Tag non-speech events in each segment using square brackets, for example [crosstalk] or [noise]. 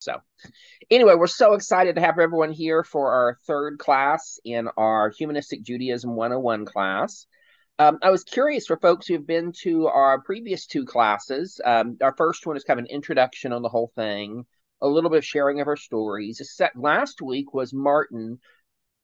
So, anyway, we're so excited to have everyone here for our third class in our Humanistic Judaism 101 class. Um, I was curious for folks who have been to our previous two classes. Um, our first one is kind of an introduction on the whole thing, a little bit of sharing of our stories. Set, last week was Martin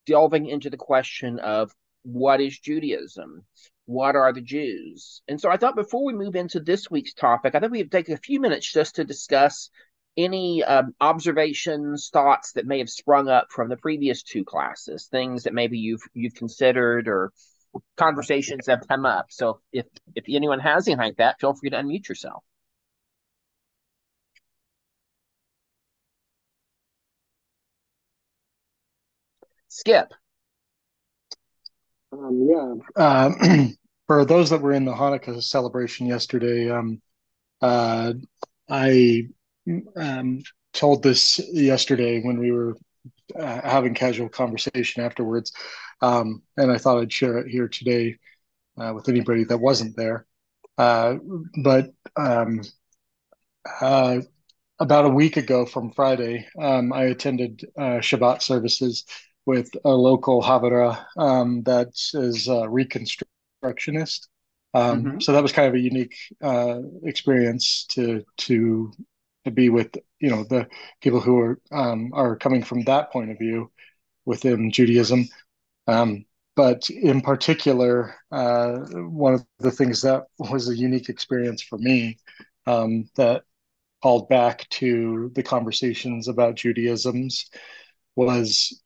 delving into the question of what is Judaism? What are the Jews? And so I thought before we move into this week's topic, I thought we'd take a few minutes just to discuss any um, observations, thoughts that may have sprung up from the previous two classes, things that maybe you've you've considered or conversations that have come up. So if if anyone has anything like that, feel free to unmute yourself. Skip. Um, yeah. Uh, [clears throat] for those that were in the Hanukkah celebration yesterday, um, uh, I um, told this yesterday when we were uh, having casual conversation afterwards, um, and I thought I'd share it here today uh, with anybody that wasn't there. Uh, but um, uh, about a week ago from Friday, um, I attended uh, Shabbat services with a local Havurah um, that is a reconstructionist. Um, mm-hmm. So that was kind of a unique uh, experience to to to be with you know the people who are um, are coming from that point of view within Judaism. Um, but in particular, uh, one of the things that was a unique experience for me um, that called back to the conversations about Judaism's was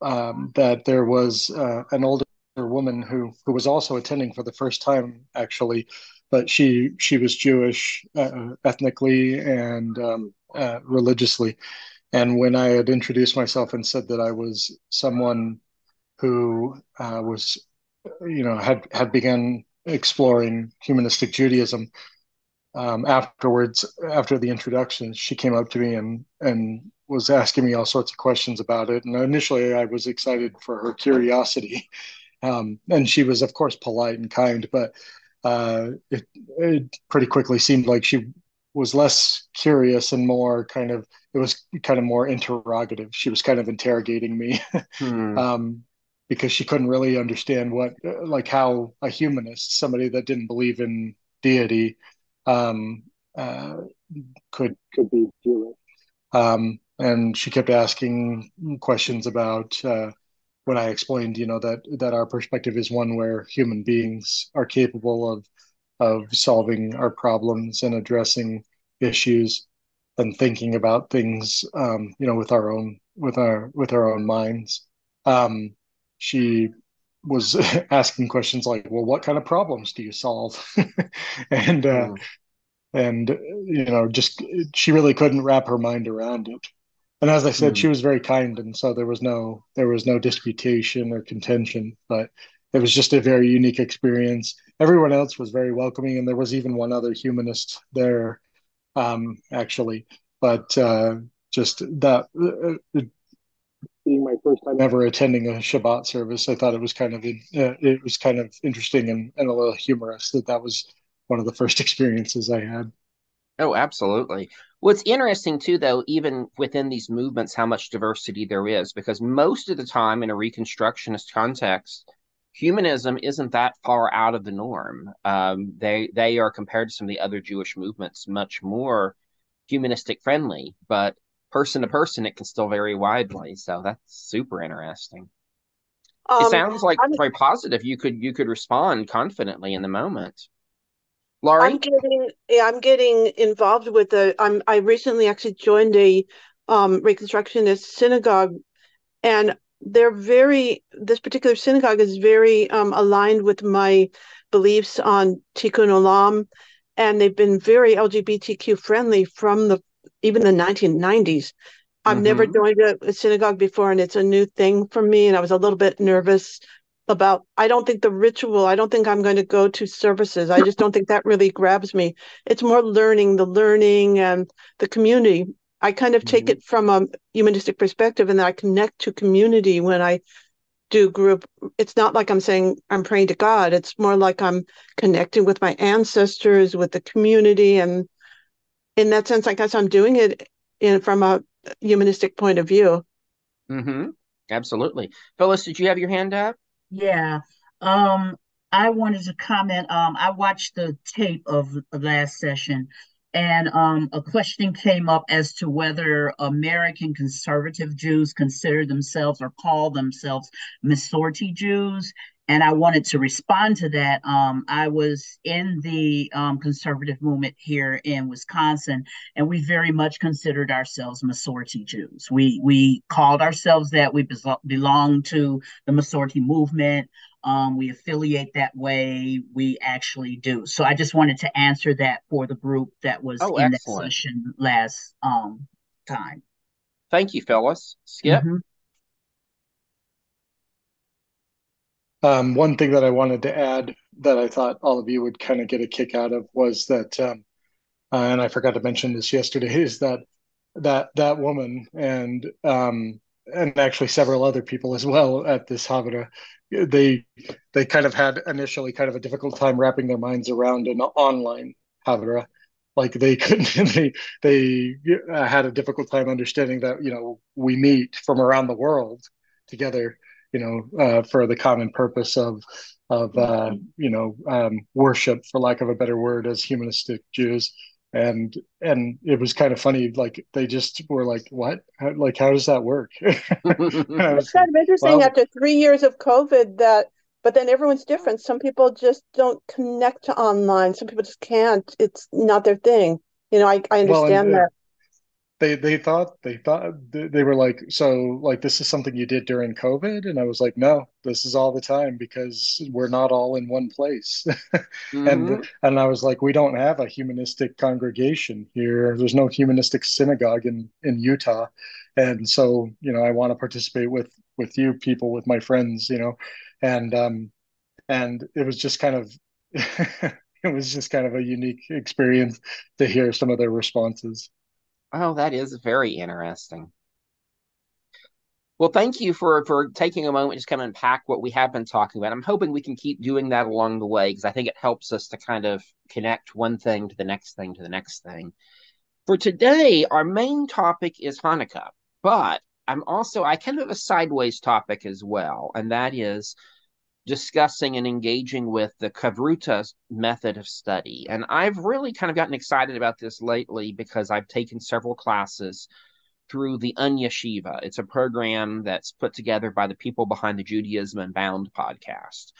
um, that there was uh, an older woman who who was also attending for the first time actually but she she was Jewish uh, ethnically and um, uh, religiously. And when I had introduced myself and said that I was someone who uh, was, you know, had had begun exploring humanistic Judaism, um, afterwards, after the introduction, she came up to me and and was asking me all sorts of questions about it. And initially, I was excited for her curiosity, [laughs] um, and she was, of course, polite and kind, but uh, it, it pretty quickly seemed like she was less curious and more kind of it was kind of more interrogative she was kind of interrogating me hmm. [laughs] um, because she couldn't really understand what like how a humanist somebody that didn't believe in deity um, uh, could could be Jewish. Um, and she kept asking questions about uh, when I explained, you know, that that our perspective is one where human beings are capable of of solving our problems and addressing issues and thinking about things, um, you know, with our own with our with our own minds. Um, she was [laughs] asking questions like, "Well, what kind of problems do you solve?" [laughs] and uh, mm. and you know, just she really couldn't wrap her mind around it and as I said, mm. she was very kind, and so there was no there was no disputation or contention. But it was just a very unique experience. Everyone else was very welcoming, and there was even one other humanist there, um, actually. But uh, just that uh, being my first time ever attending a Shabbat service, I thought it was kind of uh, it was kind of interesting and, and a little humorous that that was one of the first [laughs] experiences I had. Oh, absolutely. What's interesting too, though, even within these movements, how much diversity there is, because most of the time in a Reconstructionist context, humanism isn't that far out of the norm. Um, they they are compared to some of the other Jewish movements much more humanistic friendly, but person to person, it can still vary widely. So that's super interesting. Um, it sounds like I'm, very positive. You could you could respond confidently in the moment. Laurie? I'm getting yeah, I'm getting involved with the I'm I recently actually joined a um reconstructionist synagogue and they're very this particular synagogue is very um, aligned with my beliefs on tikkun olam and they've been very lgbtq friendly from the even the 1990s i've mm-hmm. never joined a, a, synagogue before and it's a new thing for me and i was a little bit nervous about i don't think the ritual i don't think i'm going to go to services i just don't think that really grabs me it's more learning the learning and the community i kind of take mm-hmm. it from a humanistic perspective and then i connect to community when i do group it's not like i'm saying i'm praying to god it's more like i'm connecting with my ancestors with the community and in that sense i guess i'm doing it in from a humanistic point of view. Mm-hmm. Absolutely. Phyllis, did you have your hand up? Yeah. Um, I wanted to comment. Um, I watched the tape of the last session, and um, a question came up as to whether American conservative Jews consider themselves or call themselves Masorti Jews and I wanted to respond to that. Um, I was in the um, conservative movement here in Wisconsin, and we very much considered ourselves Masorti Jews. We we called ourselves that. We belong to the Masorti movement. Um, we affiliate that way. We actually do. So I just wanted to answer that for the group that was oh, in excellent. that session last um, time. Thank you, Phyllis. Skip. Mm-hmm. Um, one thing that I wanted to add that I thought all of you would kind of get a kick out of was that, um, uh, and I forgot to mention this yesterday, [laughs] is that that that woman and um, and actually several other people as well at this Havurah, they they kind of had initially kind of a difficult time wrapping their minds around an online Havurah. Like they [laughs] couldn't, they they had a difficult time understanding that you know we meet from around the world together you know, uh, for the common purpose of of uh, you know um, worship, for lack of a better word, as humanistic Jews. And and it was kind of funny, like they just were like, "What? How, like, how does that work?" [laughs] it's kind of interesting well, after three years of COVID that but then everyone's different. Some people just don't connect to online. Some people just can't. It's not their thing. You know, I, I understand well, and, that they they thought they thought they were like so like this is something you did during covid? And i was like no this is all the time because we're not all in one place. [laughs] Mm-hmm. and and i was like we don't have a humanistic congregation here. There's no humanistic synagogue in in utah. And so you know i want to participate with with you people with my friends you know? And um and it was just kind of [laughs] it was just kind of a unique experience to hear some of their responses Oh, that is very interesting. Well, thank you for for taking a moment to just kind of unpack what we have been talking about. I'm hoping we can keep doing that along the way because I think it helps us to kind of connect one thing to the next thing to the next thing. For today, our main topic is Hanukkah, but I'm also I kind of have a sideways topic as well, and that is discussing and engaging with the Chavruta method of study. And I've really kind of gotten excited about this lately because I've taken several classes through the Unyeshiva. It's a program that's put together by the people behind the Judaism Unbound podcast.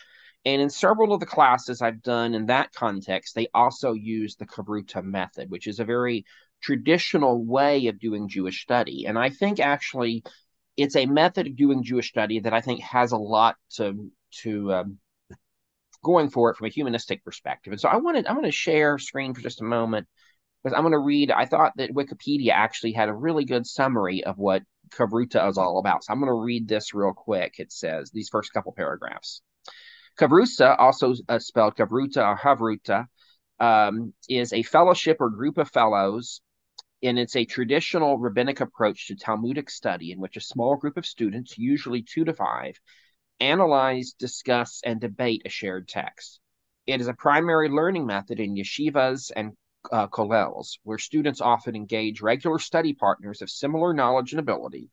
And in several of the classes I've done in that context, they also use the Chavruta method, which is a very traditional way of doing Jewish study. And I think actually it's a method of doing Jewish study that I think has a lot to to um, going for it from a humanistic perspective. And so I wanted I'm going to share screen for just a moment because I'm going to read. I thought that Wikipedia actually had a really good summary of what Chavruta is all about. So I'm going to read this real quick. It says these first couple paragraphs. Chavruta, also uh, spelled Chavruta or Havruta, um, is a fellowship or group of fellows, and it's a traditional rabbinic approach to Talmudic study in which a small group of students, usually two to five, analyze, discuss, and debate a shared text. It is a primary learning method in yeshivas and uh, kollels, where students often engage regular study partners of similar knowledge and ability,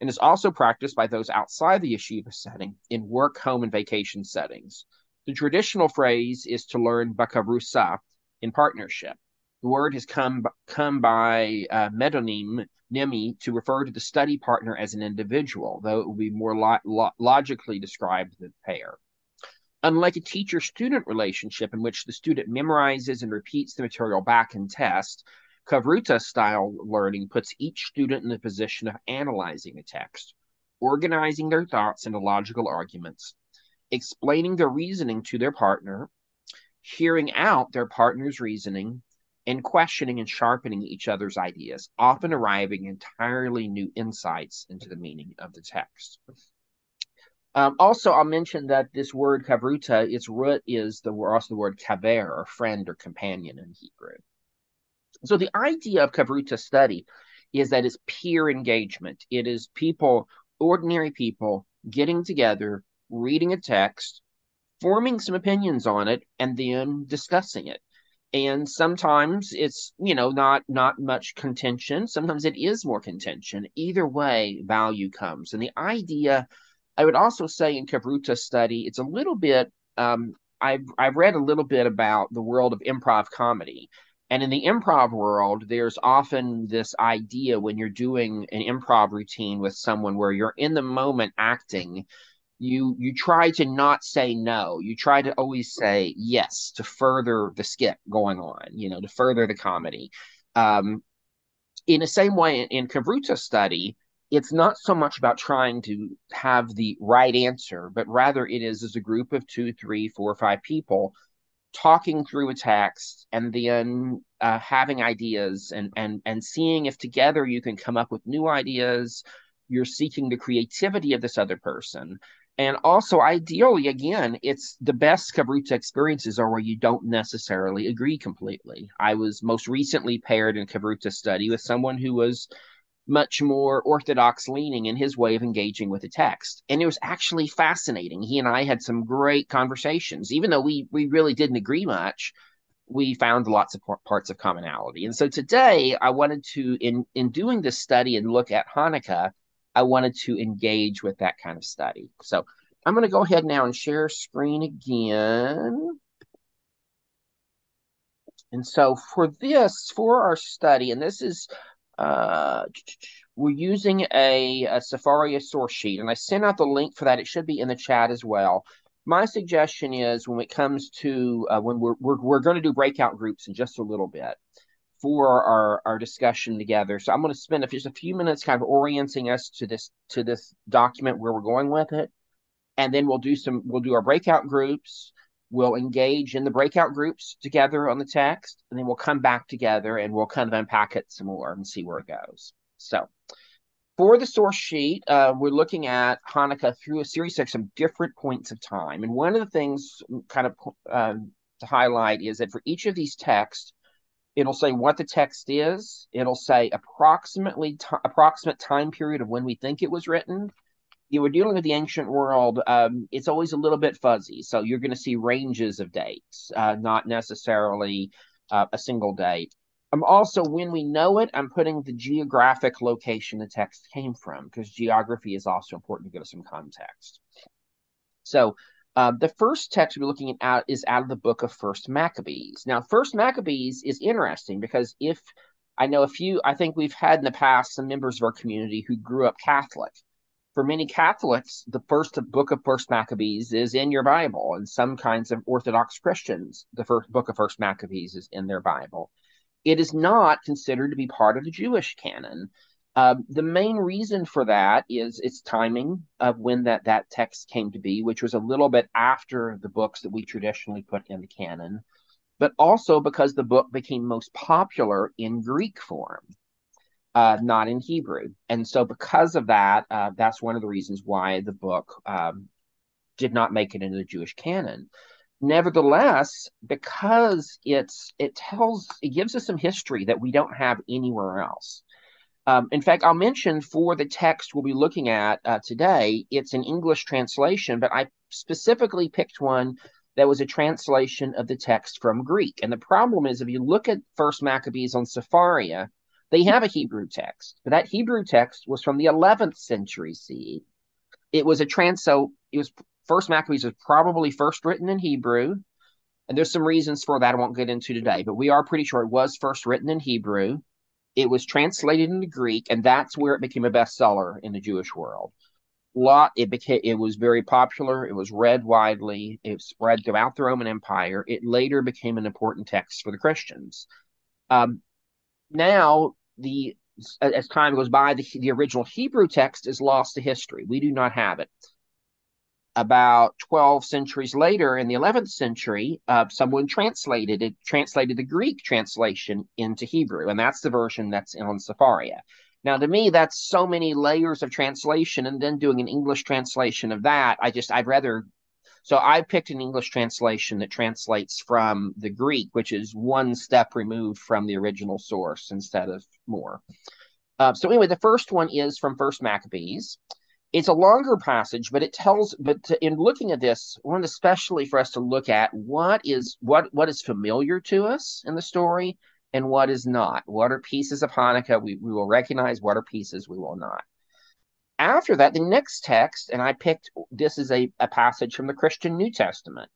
and is also practiced by those outside the yeshiva setting in work, home, and vacation settings. The traditional phrase is to learn b'chavrusa in partnership. The word has come come by uh, Nimi to refer to the study partner as an individual, though it would be more lo- lo- logically described the pair. Unlike a teacher student relationship in which the student memorizes and repeats the material back in test, Chavruta style learning puts each student in the position of analyzing a text, organizing their thoughts into logical arguments, explaining their reasoning to their partner, hearing out their partner's reasoning, and questioning and sharpening each other's ideas, often arriving entirely new insights into the meaning of the text. Um, also, I'll mention that this word chavruta, its root is the also the word chaver, or friend or companion in Hebrew. So the idea of chavruta study is that it's peer engagement. It is people, ordinary people, getting together, reading a text, forming some opinions on it, and then discussing it and sometimes it's you know not not much contention. Sometimes it is more contention. Either way value comes. And the idea i would also say in Chavruta study it's a little bit um, I've I've read a little bit about the world of improv comedy. And in the improv world there's often this idea when you're doing an improv routine with someone where you're in the moment acting you you try to not say no. You try to always say yes to further the skit going on you know to further the comedy. Um, in the same way in, Chavruta study it's not so much about trying to have the right answer but rather it is as a group of two three four five people talking through a text and then uh, having ideas and and and seeing if together you can come up with new ideas. You're seeking the creativity of this other person and also, ideally, again, it's the best Chavruta experiences are where you don't necessarily agree completely. I was most recently paired in Chavruta study with someone who was much more orthodox leaning in his way of engaging with the text. And it was actually fascinating. He and I had some great conversations. Even though we we really didn't agree much, we found lots of parts of commonality. And so today I wanted to in in doing this study and look at Hanukkah, I wanted to engage with that kind of study. So I'm going to go ahead now and share screen again. And so for this, for our study, and this is, uh, we're using a, a Sefaria source sheet, and I sent out the link for that. It should be in the chat as well. My suggestion is when it comes to uh, when we're, we're, we're going to do breakout groups in just a little bit for our, our discussion together. So I'm going to spend just a few minutes kind of orienting us to this to this document where we're going with it, and then we'll do some we'll do our breakout groups. We'll engage in the breakout groups together on the text, and then we'll come back together and we'll kind of unpack it some more and see where it goes. So, for the source sheet, uh, we're looking at Hanukkah through a series of some different points of time. And one of the things, kind of um, to highlight, is that for each of these texts, It'll say what the text is. It'll say approximately t- approximate time period of when we think it was written. You were dealing with the ancient world. Um, it's always a little bit fuzzy, so you're going to see ranges of dates, uh, not necessarily uh, a single date. Um, also, when we know it, I'm putting the geographic location the text came from because geography is also important to give us some context. So uh, the first text we're looking at is out of the book of First Maccabees. Now, First Maccabees is interesting because if I know a few, I think we've had in the past some members of our community who grew up Catholic. For many Catholics, the first book of First Maccabees is in your Bible, and some kinds of Orthodox Christians, the first book of First Maccabees is in their Bible. It is not considered to be part of the Jewish canon. Um, the main reason for that is its timing of when that, that text came to be, which was a little bit after the books that we traditionally put in the canon, but also because the book became most popular in Greek form, uh, not in Hebrew. And so, because of that, uh, that's one of the reasons why the book um, did not make it into the Jewish canon. Nevertheless, because it's it tells it gives us some history that we don't have anywhere else. Um, in fact, I'll mention for the text we'll be looking at uh, today, it's an English translation, but I specifically picked one that was a translation of the text from Greek. And the problem is, if you look at First Maccabees on Sefaria, they have a Hebrew text, but that Hebrew text was from the 11th century CE. It was a trans, so it was First Maccabees was probably first written in Hebrew, and there's some reasons for that I won't get into today, but we are pretty sure it was first written in Hebrew. It was translated into Greek, and that's where it became a bestseller in the Jewish world. Lot it became it was very popular. It was read widely. It spread throughout the Roman Empire. It later became an important text for the Christians. Um, now the as time goes by, the, the original Hebrew text is lost to history. We do not have it about 12 centuries later in the 11th century uh, someone translated it translated the greek translation into hebrew and that's the version that's on sefaria now to me that's so many layers of translation and then doing an english translation of that i just i'd rather so i picked an english translation that translates from the greek which is one step removed from the original source instead of more. Uh, so anyway the first one is from first maccabees it's a longer passage, but it tells. But to, in looking at this, want especially for us to look at what is what what is familiar to us in the story and what is not. What are pieces of Hanukkah we, we will recognize? What are pieces we will not? After that, the next text, and I picked this is a, a passage from the Christian New Testament.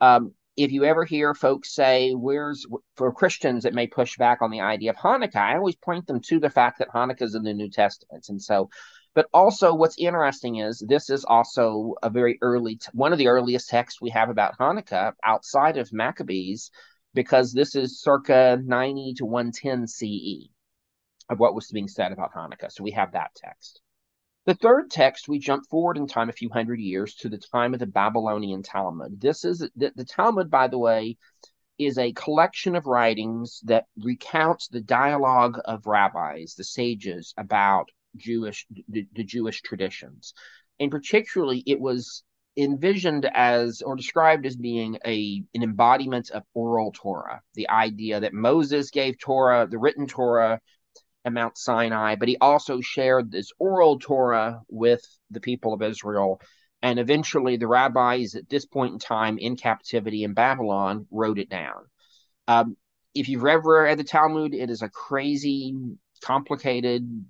Um, if you ever hear folks say, where's for Christians that may push back on the idea of Hanukkah, I always point them to the fact that Hanukkah is in the New Testament. And so, but also what's interesting is this is also a very early, one of the earliest texts we have about Hanukkah outside of Maccabees, because this is circa 90 to 110 CE of what was being said about Hanukkah. So we have that text. The third text, we jump forward in time a few hundred years to the time of the Babylonian Talmud. This is the, the Talmud, by the way, is a collection of writings that recounts the dialogue of rabbis, the sages, about Jewish the, the Jewish traditions. And particularly, it was envisioned as or described as being a an embodiment of oral Torah, the idea that Moses gave Torah, the written Torah, at Mount Sinai, but he also shared this oral Torah with the people of Israel. And eventually, the rabbis at this point in time in captivity in Babylon wrote it down. Um, if you've ever read the Talmud, it is a crazy, complicated.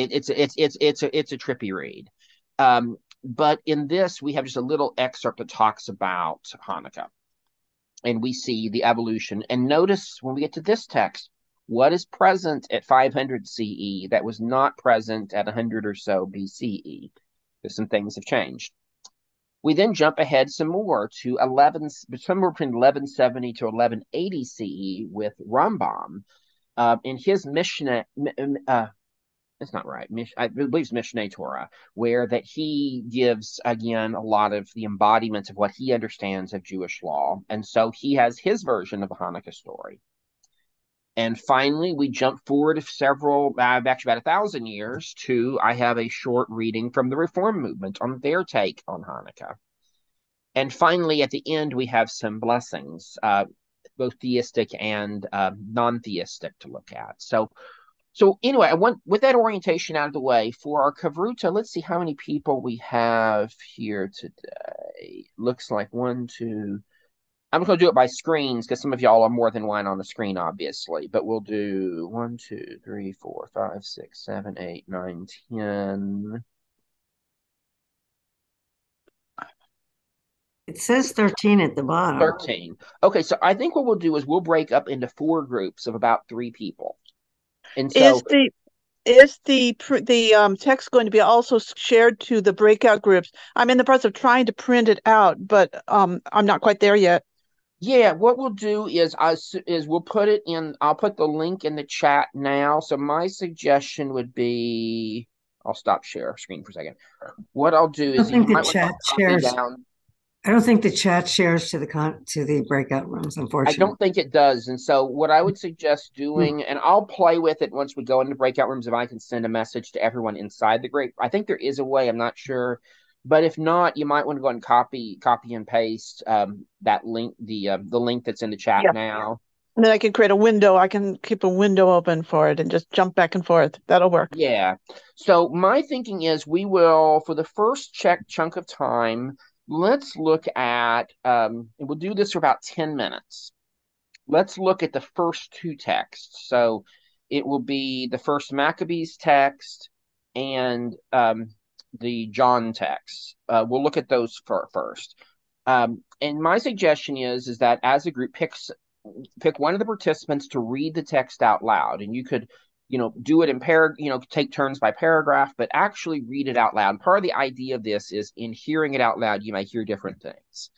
It, it's it's it's it's a it's a trippy read. Um, but in this, we have just a little excerpt that talks about Hanukkah, and we see the evolution. And notice when we get to this text, what is present at 500 CE that was not present at 100 or so BCE? Because some things have changed. We then jump ahead some more to 11, somewhere between 1170 to 1180 CE with Rambam uh, in his Mishnah. Uh, it's not right. I believe it's Mishneh Torah, where that he gives again a lot of the embodiments of what he understands of Jewish law, and so he has his version of the Hanukkah story. And finally, we jump forward several, uh, actually about a thousand years to I have a short reading from the Reform movement on their take on Hanukkah. And finally, at the end, we have some blessings, uh, both theistic and uh, non-theistic to look at. So, so anyway, I want with that orientation out of the way for our Chavruta. Let's see how many people we have here today. Looks like one, two, I'm going to do it by screens because some of y'all are more than one on the screen, obviously. But we'll do one, two, three, four, five, six, seven, eight, nine, ten. It says 13 at the bottom. 13. Okay, so I think what we'll do is we'll break up into four groups of about three people. And so is the is the the um, text going to be also shared to the breakout groups? I'm in the process of trying to print it out, but um, I'm not quite there yet. Yeah, what we'll do is I is we'll put it in. I'll put the link in the chat now. So my suggestion would be, I'll stop share screen for a second. What I'll do is I think the chat shares. Down. I don't think the chat shares to the con to the breakout rooms. Unfortunately, I don't think it does. And so what I would suggest doing, mm-hmm. and I'll play with it once we go into breakout rooms. If I can send a message to everyone inside the group, I think there is a way. I'm not sure but if not, you might want to go and copy copy and paste um, that link, the uh, the link that's in the chat yeah. now. And then I can create a window. I can keep a window open for it and just jump back and forth. That'll work. Yeah. So my thinking is we will for the first check chunk of time. Let's look at. Um, and we'll do this for about ten minutes. Let's look at the first two texts. So it will be the first Maccabees text and um, the John text. Uh, we'll look at those for, first. Um, and my suggestion is is that as a group picks pick one of the participants to read the text out loud, and you could you know do it in par you know take turns by paragraph, but actually read it out loud. And part of the idea of this is in hearing it out loud, you might hear different things.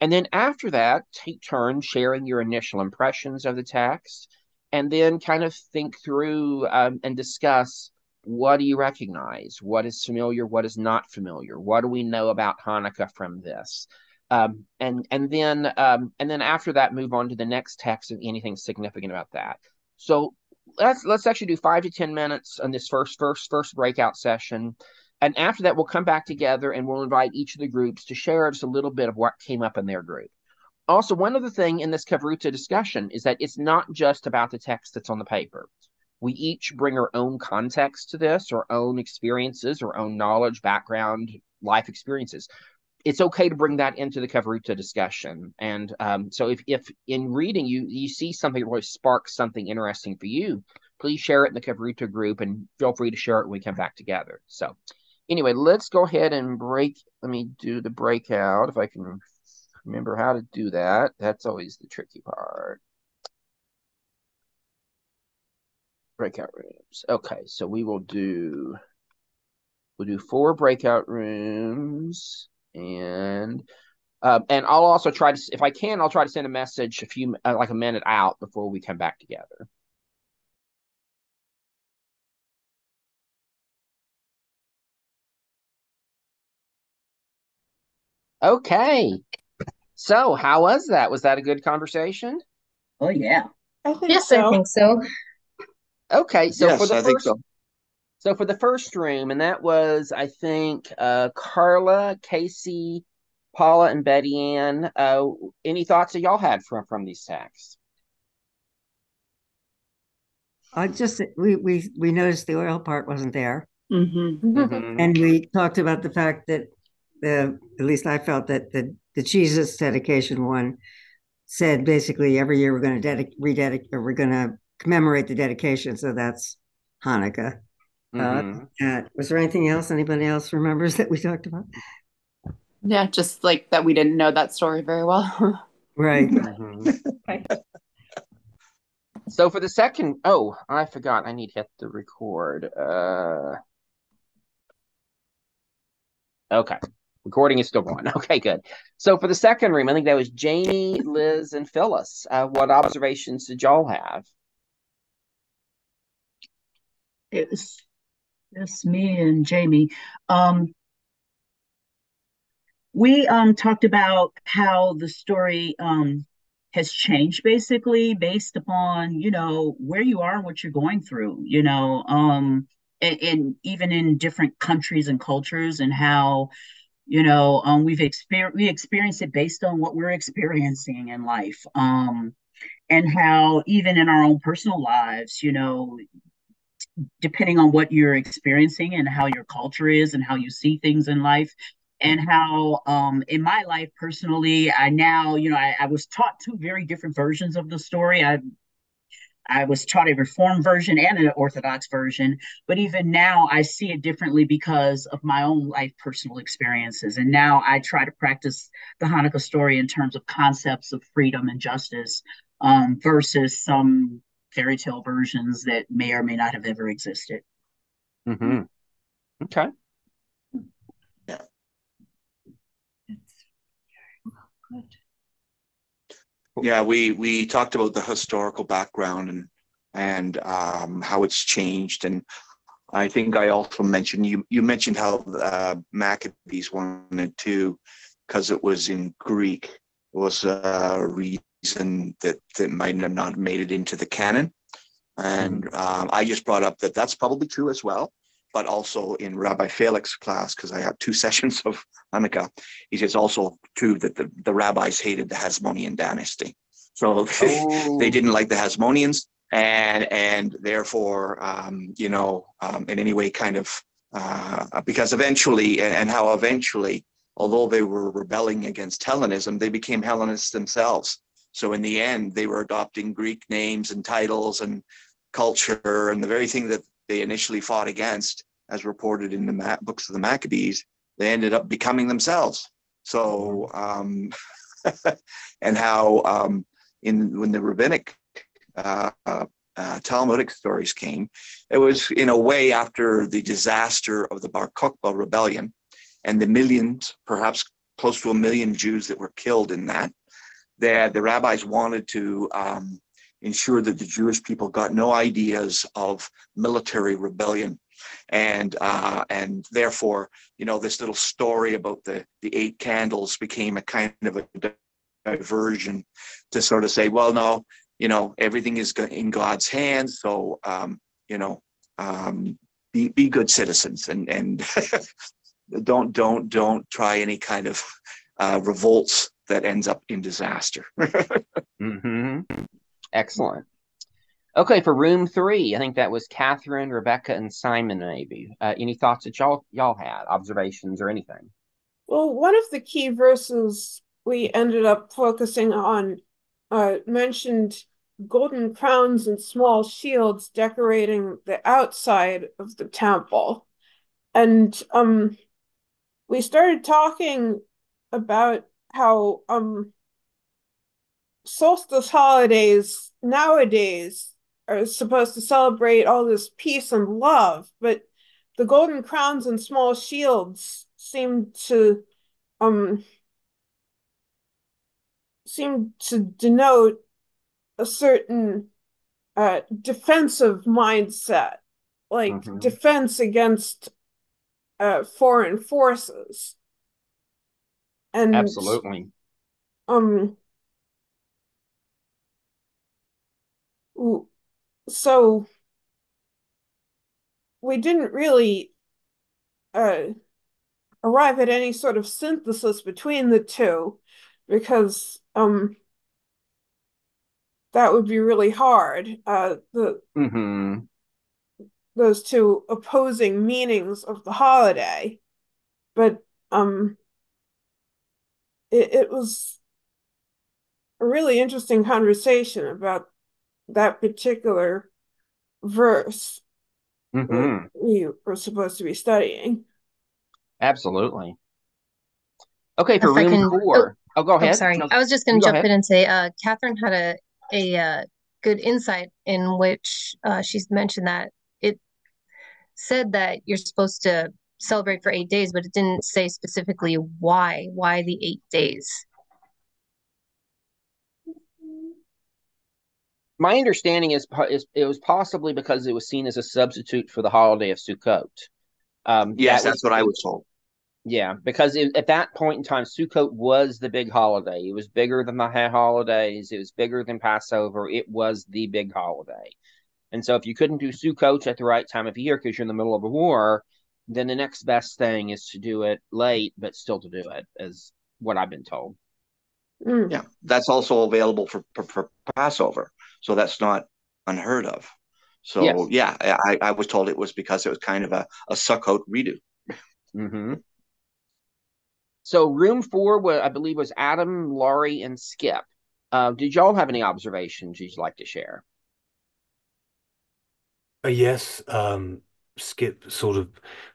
And then after that, take turns sharing your initial impressions of the text, and then kind of think through um, and discuss what do you recognize? What is familiar? What is not familiar? What do we know about Hanukkah from this? Um, and and then um, and then after that, move on to the next text and anything significant about that. So let's let's actually do five to ten minutes on this first first first breakout session. And after that, we'll come back together and we'll invite each of the groups to share just a little bit of what came up in their group. Also, one other thing in this Chavruta discussion is that it's not just about the text that's on the paper we each bring our own context to this, our own experiences, our own knowledge, background, life experiences. It's okay to bring that into the Kavaruta discussion. And um, so if, if in reading you you see something that really sparks something interesting for you, please share it in the Kavaruta group and feel free to share it when we come back together. So anyway, let's go ahead and break. Let me do the breakout if I can remember how to do that. That's always the tricky part. breakout rooms. Okay, so we will do we'll do four breakout rooms and uh, and I'll also try to if I can I'll try to send a message a few uh, like a minute out before we come back together. Okay. So, how was that? Was that a good conversation? Oh yeah. I yes, so. I think so. Okay, so yes, for the I first, so. So. for the first room, and that was I think uh, Carla, Casey, Paula, and Betty Ann. Uh, any thoughts that y'all had from from these texts? I just we we we noticed the oil part wasn't there, Mm-hmm. mm-hmm. and we talked about the fact that the at least I felt that the the Jesus dedication one said basically every year we're going to dedicate rededicate or we're going to commemorate the dedication. So that's Hanukkah. Uh, mm-hmm. Uh, was there anything else anybody else remembers that we talked about? Yeah, just like that we didn't know that story very well. [laughs] right. Mm-hmm. So for the second, oh, I forgot. I need to hit the record. Uh, okay, recording is still going. [laughs] Okay, good. So for the second room, I think that was Jamie, Liz, and Phyllis. Uh, what observations did y'all have? it was just me and Jamie. Um, we um, talked about how the story um, has changed basically based upon you know where you are and what you're going through you know um and, and even in different countries and cultures and how you know um we've experienced we experience it based on what we're experiencing in life um and how even in our own personal lives you know depending on what you're experiencing and how your culture is and how you see things in life and how um, in my life personally i now you know I, I, was taught two very different versions of the story. I i was taught a reformed version and an orthodox version but even now i see it differently because of my own life personal experiences. And now i try to practice the hanukkah story in terms of concepts of freedom and justice um, versus some fairy tale versions that may or may not have ever existed. Mm-hmm. Okay. Yeah. Yeah, we we talked about the historical background and and um, how it's changed, and I think I also mentioned you you mentioned how uh, Maccabees one and two, because it was in Greek, was a read reason that that might have not made it into the canon. And mm-hmm. um, I just brought up that that's probably true as well. But also in Rabbi Felix class, because I have two [laughs] sessions of Hanukkah, he says also true that the, the rabbis hated the Hasmonean dynasty. So [laughs] oh. they didn't like the Hasmoneans, and and therefore, um, you know, um, in any way, kind of uh, because eventually, and how eventually, although they were rebelling against Hellenism, they became Hellenists themselves. So in the end, they were adopting Greek names and titles and culture and the very thing that they initially fought against, as reported in the Ma- books of the Maccabees, they ended up becoming themselves. So, um, [laughs] and how um, in when the rabbinic uh, uh, Talmudic stories came, it was in a way after the disaster of the Bar Kokhba rebellion and the millions, perhaps close to a million Jews that were killed in that that the rabbis wanted to um, ensure that the Jewish people got no ideas of military rebellion. And uh, and therefore, you know, this little story about the the eight candles became a kind of a diversion to sort of say, well, no, you know, everything is in God's hands. So, um, you know, um, be be good citizens and and [laughs] don't don't don't try any kind of uh, revolts that ends up in disaster. [laughs] mm-hmm. Excellent. Okay, for room three, I think that was Catherine, Rebecca, and Simon. Maybe uh, any thoughts that y'all y'all had, observations or anything? Well, one of the key verses we ended up focusing on uh, mentioned golden crowns and small shields decorating the outside of the temple. And um, we started talking about how um, solstice holidays nowadays are supposed to celebrate all this peace and love, but the golden crowns and small shields seem to um seem to denote a certain uh, defensive mindset, like mm-hmm. defense against uh, foreign forces. And absolutely. Um. So we didn't really uh, arrive at any sort of synthesis between the two because um that would be really hard. Uh, the mm-hmm. those two opposing meanings of the holiday, but um, it, it was a really interesting conversation about that particular verse mm-hmm. we were supposed to be studying. Absolutely. Okay, for room can, four. Oh, oh, go ahead. Oh, sorry, no, I was just going to jump ahead. in and say, uh, Catherine had a a uh, good insight in which uh, she's mentioned that it said that you're supposed to celebrate for eight days, but it didn't say specifically why. Why the eight days? My understanding is, is it was possibly because it was seen as a substitute for the holiday of Sukkot. Um, yes, that that's was, what I was told. Yeah, because it, at that point in time, Sukkot was the big holiday. It was bigger than the holidays. It was bigger than Passover. It was the big holiday. And so, if you couldn't do Sukkot at the right time of year because you're in the middle of a war, then the next best thing is to do it late, but still to do it, is what I've been told. Mm. Yeah, that's also available for, for, for, Passover. So that's not unheard of. So, yes. yeah, I, I was told it was because it was kind of a, a Sukkot redo. Mm-hmm. So room four, I believe, was Adam, Laurie, and Skip. Uh, did y'all have any observations you'd like to share? Uh, yes, um, Skip sort of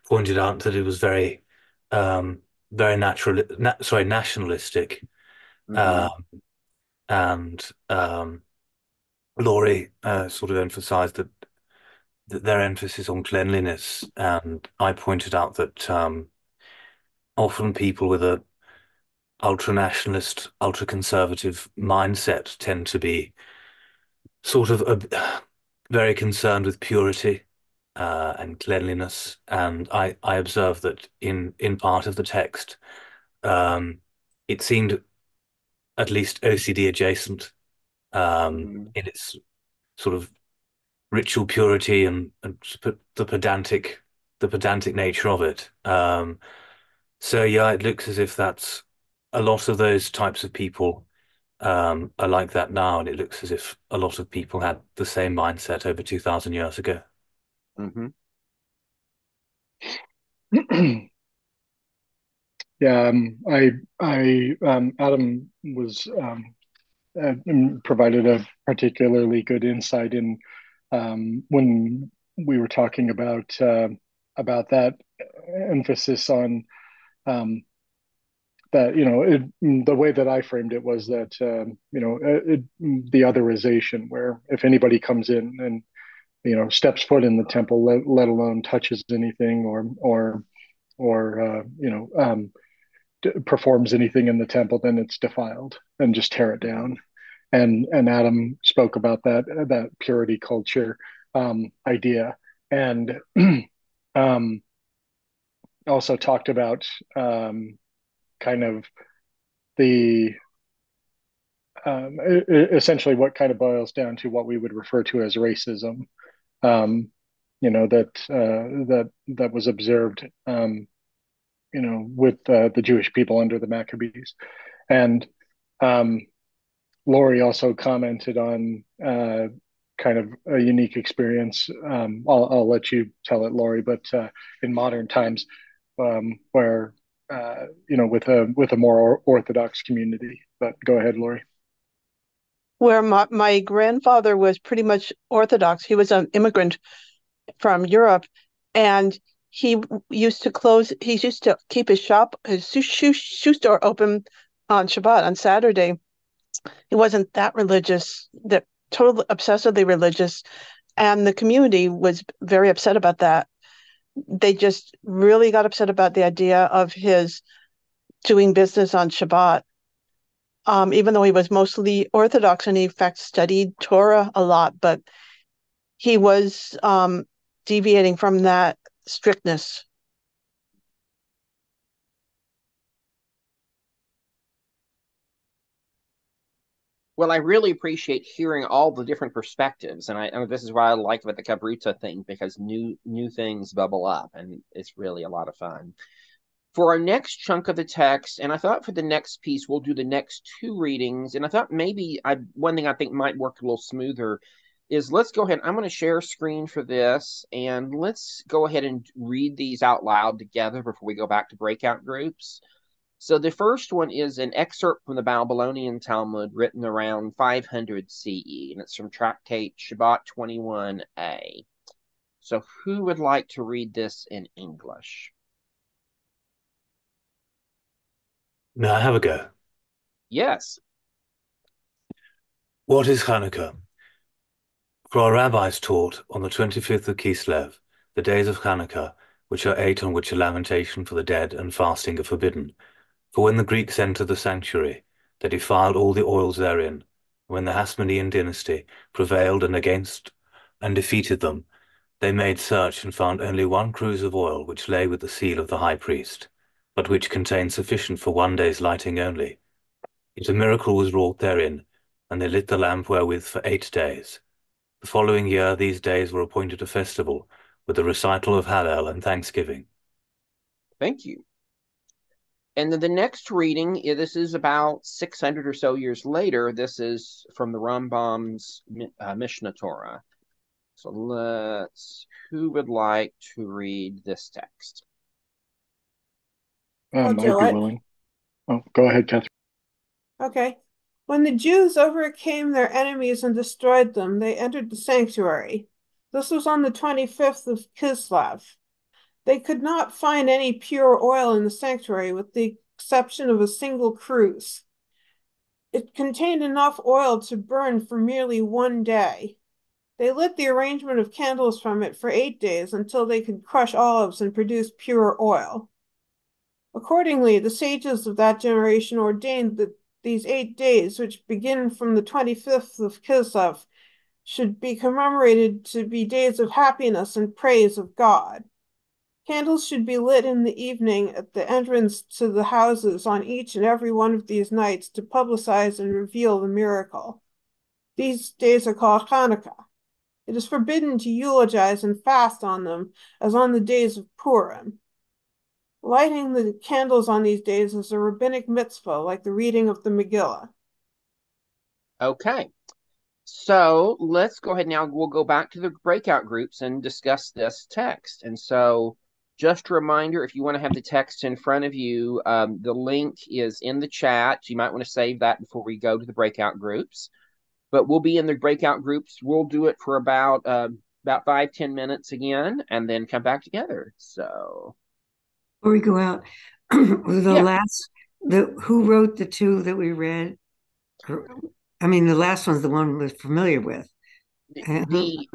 pointed out that it was very, um, very natural. Na- sorry, nationalistic, mm-hmm. um, and um, Laurie uh, sort of emphasised that, that their emphasis on cleanliness, and I pointed out that um, often people with a ultra nationalist, ultra conservative mindset tend to be sort of a, [sighs] very concerned with purity uh, and cleanliness. And I, I observed that in, in part of the text, um, it seemed at least OCD adjacent um, mm. in its sort of ritual purity and, and the pedantic the pedantic nature of it. Um, so yeah, it looks as if that's a lot of those types of people um, are like that now, and it looks as if a lot of people had the same mindset over two thousand years ago. Mm-hmm. [clears throat] yeah, um, I, I, um, Adam was um, uh, provided a particularly good insight in um, when we were talking about uh, about that emphasis on um, that you know it, the way that I framed it was that um, you know it, the otherization, where if anybody comes in and you know steps foot in the temple, let, let alone touches anything or or or uh, you know um, d- performs anything in the temple, then it's defiled and just tear it down. And and Adam spoke about that that purity culture um, idea and [clears throat] um, also talked about um, kind of the um, essentially what kind of boils down to what we would refer to as racism. Um, you know that uh, that that was observed, um, you know, with uh, the Jewish people under the Maccabees, and um, Laurie also commented on uh, kind of a unique experience. Um, I'll, I'll let you tell it, Lori, but uh, in modern times, um, where uh, you know, with a with a more orthodox community. But go ahead, Lori. Where my, my grandfather was pretty much Orthodox. He was an immigrant from Europe, and he used to close. He used to keep his shop, his shoe, shoe store open on Shabbat on Saturday. He wasn't that religious, that totally obsessively religious, and the community was very upset about that they just really got upset about the idea of his doing business on Shabbat. Um, even though he was mostly Orthodox and he, in fact, studied Torah a lot, but he was um, deviating from that strictness. Well, I really appreciate hearing all the different perspectives, and I, this is why I like about the Chavruta thing because new new things bubble up, and it's really a lot of fun. For our next chunk of the text, and I thought for the next piece we'll do the next two readings, and I thought maybe I one thing I think might work a little smoother is let's go ahead. I'm going to share screen for this, and let's go ahead and read these out loud together before we go back to breakout groups. So the first one is an excerpt from the Babylonian Talmud written around 500 CE, and it's from Tractate Shabbat 21a. So who would like to read this in English? May I have a go? Yes. What is Hanukkah? For our rabbis taught on the 25th of Kislev, the days of Hanukkah, which are eight on which a lamentation for the dead and fasting are forbidden, for when the Greeks entered the sanctuary, they defiled all the oils therein. When the Hasmonean dynasty prevailed and against and defeated them, they made search and found only one cruse of oil which lay with the seal of the high priest, but which contained sufficient for one day's lighting only. Yet a miracle was wrought therein, and they lit the lamp wherewith for eight days. The following year these days were appointed a festival, with a recital of Hallel and thanksgiving. Thank you. And then the next reading, this is about 600 or so years later. This is from the Rambam's uh, Mishneh Torah. So let's, who would like to read this text? I might be willing. Oh, go ahead, Catherine. Okay. When the Jews overcame their enemies and destroyed them, they entered the sanctuary. This was on the 25th of Kislev. They could not find any pure oil in the sanctuary with the exception of a single cruse. It contained enough oil to burn for merely one day. They lit the arrangement of candles from it for eight days until they could crush olives and produce pure oil. Accordingly, the sages of that generation ordained that these eight days, which begin from the 25th of Kislev, should be commemorated to be days of happiness and praise of God. Candles should be lit in the evening at the entrance to the houses on each and every one of these nights to publicize and reveal the miracle. These days are called Hanukkah. It is forbidden to eulogize and fast on them as on the days of Purim. Lighting the candles on these days is a rabbinic mitzvah, like the reading of the Megillah. Okay. So let's go ahead now. We'll go back to the breakout groups and discuss this text. And so just a reminder, if you want to have the text in front of you, um, the link is in the chat. You might want to save that before we go to the breakout groups. But we'll be in the breakout groups. We'll do it for about uh, about five ten minutes again, and then come back together. So before we go out, [clears throat] the yeah. last the who wrote the two that we read. I mean, the last one's the one we're familiar with. The,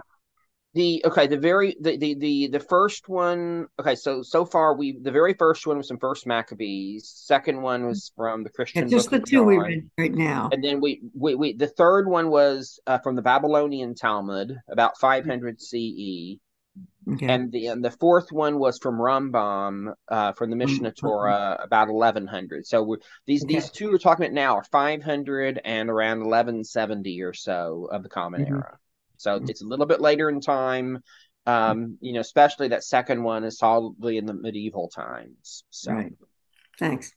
the okay the very the, the the the first one okay so so far we the very first one was from first maccabees second one was from the christian yeah, just the two John. we read right now and then we we, we the third one was uh, from the babylonian talmud about 500 ce okay. and the and the fourth one was from rambam uh, from the mm-hmm. torah about 1100 so we're, these okay. these two we're talking about now are 500 and around 1170 or so of the common mm-hmm. era so it's a little bit later in time. Um, you know, especially that second one is solidly in the medieval times. So. Right. Thanks.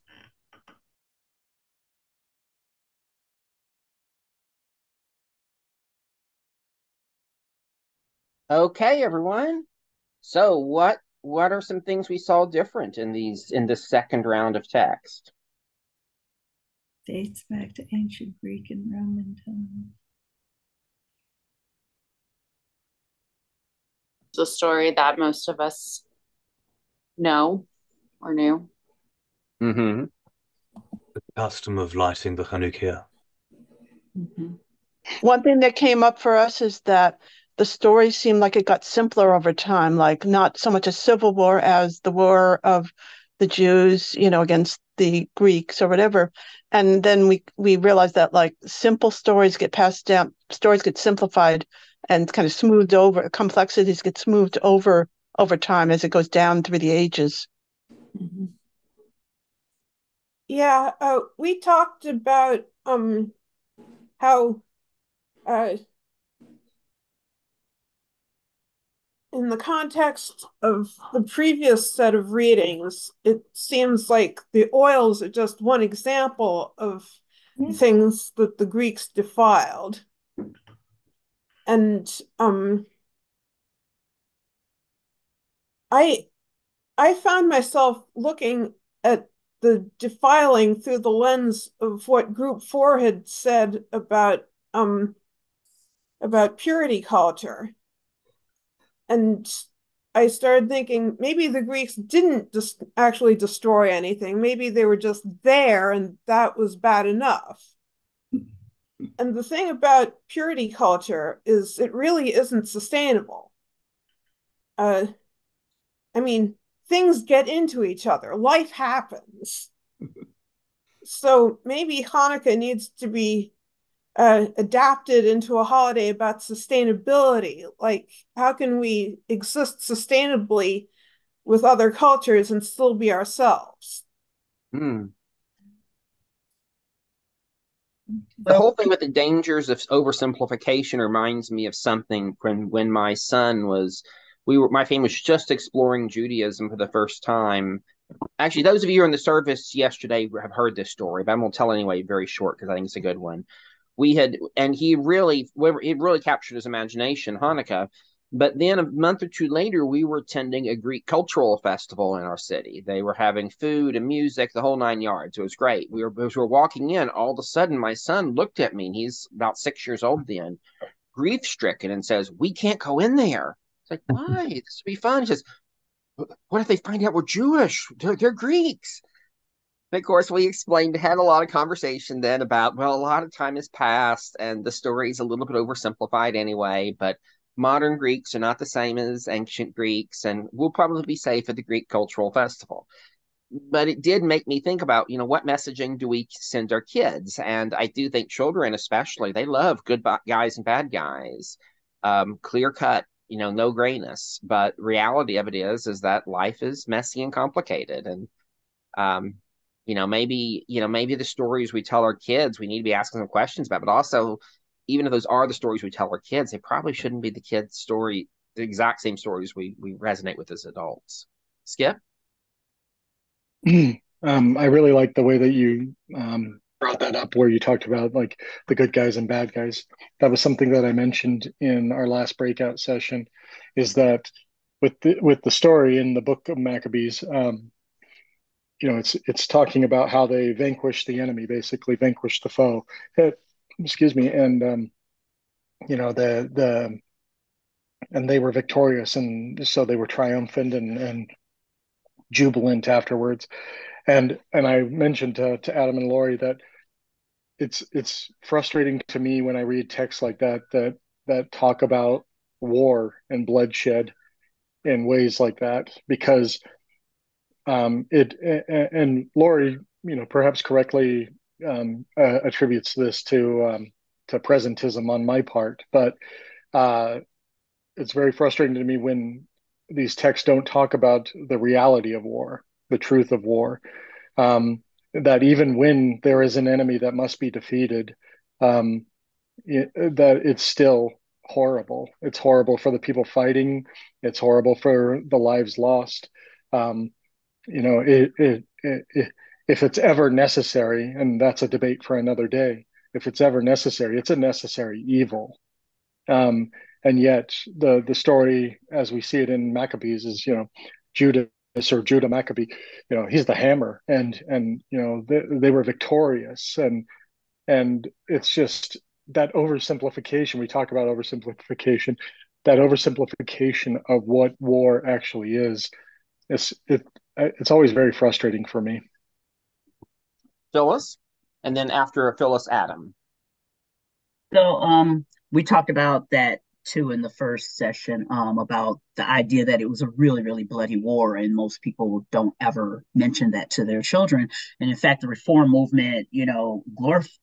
Okay, everyone. So what what are some things we saw different in these in this second round of text? Dates back to ancient Greek and Roman times. It's a story that most of us know or knew. Mm-hmm. The custom of lighting the Hanukkah. Mm-hmm. One thing that came up for us is that the story seemed like it got simpler over time, like not so much a civil war as the war of the Jews, you know, against the Greeks or whatever. And then we we realized that like simple stories get passed down, stories get simplified and kind of smoothed over, complexities get smoothed over over time as it goes down through the ages. Mm-hmm. Yeah, uh, we talked about um how uh in the context of the previous set of readings, it seems like the oils are just one example of things that the Greeks defiled. And um, I I found myself looking at the defiling through the lens of what Group Four had said about um, about purity culture and I started thinking maybe the Greeks didn't just actually destroy anything. Maybe they were just there and that was bad enough. And the thing about purity culture is it really isn't sustainable. Uh, I mean, things get into each other, life happens. [laughs] so maybe Hanukkah needs to be uh, adapted into a holiday about sustainability. Like, how can we exist sustainably with other cultures and still be ourselves? Hmm. The whole thing with the dangers of oversimplification reminds me of something when when my son was we were my family was just exploring Judaism for the first time. Actually, those of you in the service yesterday have heard this story, but I'm gonna tell anyway, very short because I think it's a good one we had and he really it really captured his imagination hanukkah. But then a month or two later we were attending a greek cultural festival in our city. They were having food and music the whole nine yards. It was great. We were as we were walking in all of a sudden my son looked at me and he's about six years old then grief stricken and says we can't go in there. It's like [laughs] why? This would be fun. He says what if they find out we're jewish? They're, they're greeks and of course, we explained, had a lot of conversation then about, well, a lot of time has passed and the story is a little bit oversimplified anyway, but modern Greeks are not the same as ancient Greeks, and we'll probably be safe at the Greek Cultural Festival. But it did make me think about, you know, what messaging do we send our kids? And I do think children, especially, they love good guys and bad guys, um, clear cut, you know, no grayness. But reality of it is, is that life is messy and complicated, and um, you know maybe you know maybe the stories we tell our kids we need to be asking them questions about but also even if those are the stories we tell our kids they probably shouldn't be the kids story the exact same stories we we resonate with as adults. Skip? [clears throat] Um, i really like the way that you um, brought that up where you talked about like the good guys and bad guys. That was something that i mentioned in our last breakout session is that with the with the story in the book of maccabees um, you know, it's it's talking about how they vanquish the enemy, basically vanquish the foe. It, excuse me, and um, you know the the and they were victorious, and so they were triumphant and and jubilant afterwards. And and I mentioned to, to Adam and Lori that it's it's frustrating to me when I read texts like that that that talk about war and bloodshed in ways like that because um, it and Lori, you know, perhaps correctly um, uh, attributes this to um, to presentism on my part, but uh, it's very frustrating to me when these texts don't talk about the reality of war, the truth of war. Um, that even when there is an enemy that must be defeated, um, it, that it's still horrible. It's horrible for the people fighting. It's horrible for the lives lost. Um, you know, it, it, it, if it's ever necessary, and that's a debate for another day. If it's ever necessary, it's a necessary evil. Um, and yet the the story as we see it in Maccabees is you know Judas or Judah Maccabee, you know he's the hammer, and and you know they, they were victorious, and and it's just that oversimplification. We talk about oversimplification, that oversimplification of what war actually is. It's it it's always very frustrating for me. Phyllis, and then after Phyllis, Adam. So um, we talked about that too in the first session um, about the idea that it was a really, really bloody war, and most people don't ever mention that to their children. And in fact, the reform movement, you know, glorif-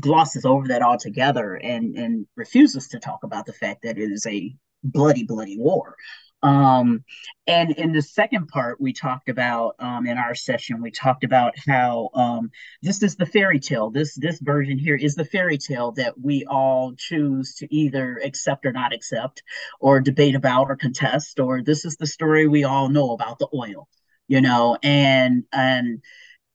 glosses over that altogether and and refuses to talk about the fact that it is a bloody, bloody war. Um, and in the second part, we talked about um, in our session, we talked about how um, this is the fairy tale. This this version here is the fairy tale that we all choose to either accept or not accept, or debate about or contest, or this is the story we all know about the oil, you know, and and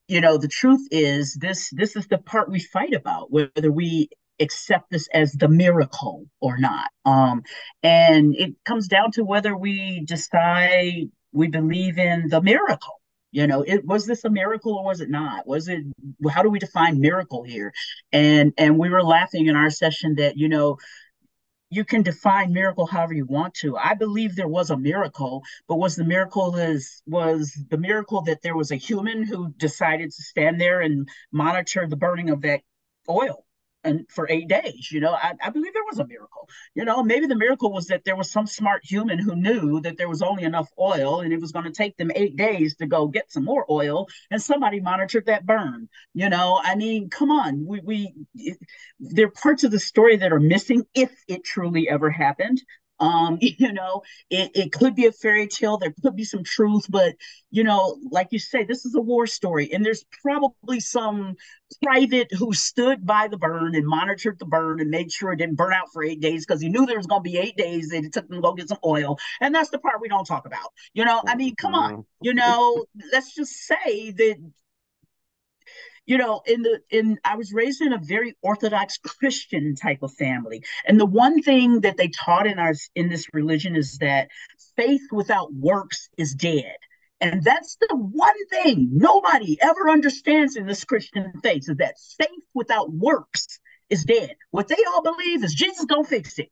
you know the truth is this this is the part we fight about whether we accept this as the miracle or not. Um, and it comes down to whether we decide we believe in the miracle. You know, it was this a miracle or was it not? Was it how do we define miracle here? And and we were laughing in our session that, you know, you can define miracle however you want to. I believe there was a miracle, but was the miracle is was the miracle that there was a human who decided to stand there and monitor the burning of that oil and for eight days. You know, I, I, believe there was a miracle. You know, maybe the miracle was that there was some smart human who knew that there was only enough oil and it was going to take them eight days to go get some more oil, and somebody monitored that burn. You know, I mean, come on, we we it, there are parts of the story that are missing if it truly ever happened. Um, [laughs] you know, it, it could be a fairy tale, there could be some truth, but you know, like you say, this is a war story, and there's probably some private who stood by the burn and monitored the burn and made sure it didn't burn out for eight days because he knew there was gonna be eight days that it took them to go get some oil. And that's the part we don't talk about. You know, I mean, come on, you know, let's just say that you know in the in i was raised in a very orthodox christian type of family. And the one thing that they taught in our in this religion is that faith without works is dead. And that's the one thing nobody ever understands in this christian faith is that faith without works is dead. What they all believe is jesus gonna fix it.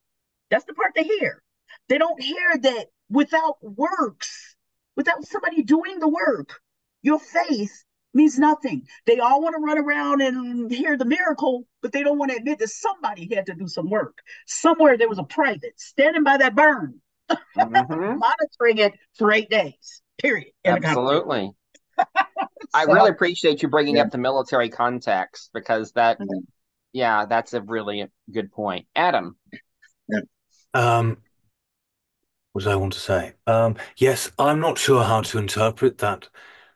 That's the part they hear. They don't hear that without works without somebody doing the work your faith means nothing. They all want to run around and hear the miracle, but they don't want to admit that somebody had to do some work. Somewhere there was a private standing by that burn, mm-hmm. [laughs] monitoring it for eight days. Period. Absolutely. so, [laughs] I really appreciate you bringing yeah. up the military context because that, mm-hmm. yeah, that's a really good point. Adam. Yeah. Um, what did I want to say? Um, yes, I'm not sure how to interpret that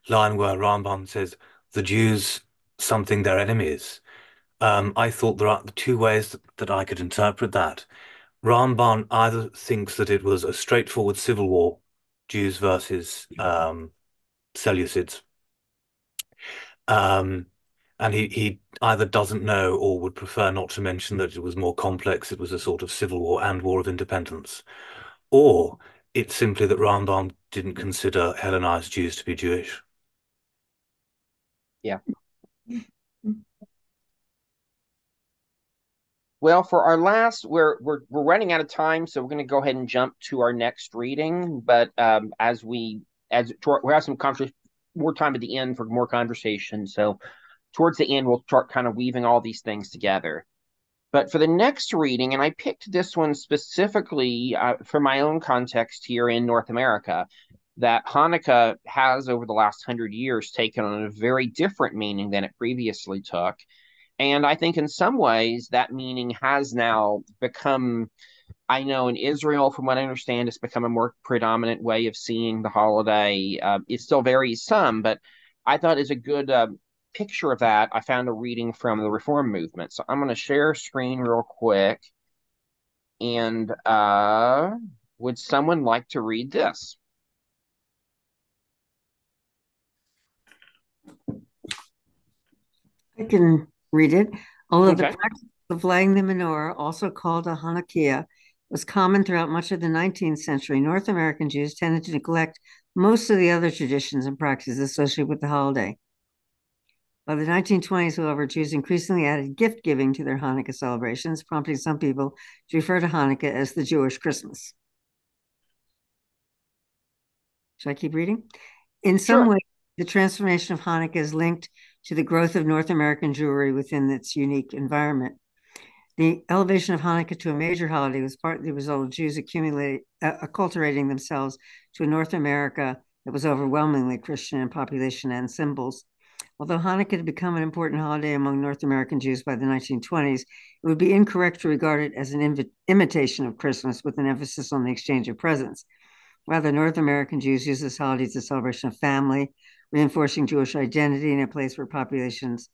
line where Rambam says the Jews something their enemies. Um, I thought there are two ways that, that I could interpret that. Rambam either thinks that it was a straightforward civil war, Jews versus um, Seleucids, um, and he, he either doesn't know or would prefer not to mention that it was more complex. It was a sort of civil war and war of independence, or it's simply that Rambam didn't consider Hellenized Jews to be Jewish. Yeah. [laughs] Well, for our last, we're we're we're running out of time, so we're going to go ahead and jump to our next reading. But um, as we as we have some more time at the end for more conversation. So towards the end, we'll start kind of weaving all these things together. But for the next reading, and I picked this one specifically uh, for my own context here in North America, that Hanukkah has over the last hundred years taken on a very different meaning than it previously took. And I think in some ways that meaning has now become, I know in Israel, from what I understand, it's become a more predominant way of seeing the holiday. Uh, it still varies some, but I thought is a good uh, picture of that. I found a reading from the Reform movement. So I'm going to share screen real quick. And uh, would someone like to read this? I can read it. Although okay. the practice of lighting the menorah, also called a hanukkiah, was common throughout much of the 19th century, North American Jews tended to neglect most of the other traditions and practices associated with the holiday. By the 1920s, however, Jews increasingly added gift giving to their Hanukkah celebrations, prompting some people to refer to Hanukkah as the Jewish Christmas. Should I keep reading? In some Sure. way, the transformation of Hanukkah is linked to the growth of North American Jewry within its unique environment. The elevation of Hanukkah to a major holiday was partly the result of Jews accumulating, uh, acculturating themselves to a North America that was overwhelmingly Christian in population and symbols. Although Hanukkah had become an important holiday among North American Jews by the 1920s, it would be incorrect to regard it as an invi- imitation of Christmas with an emphasis on the exchange of presents. Rather, North American Jews use this holiday as a celebration of family, reinforcing Jewish identity in a place where populations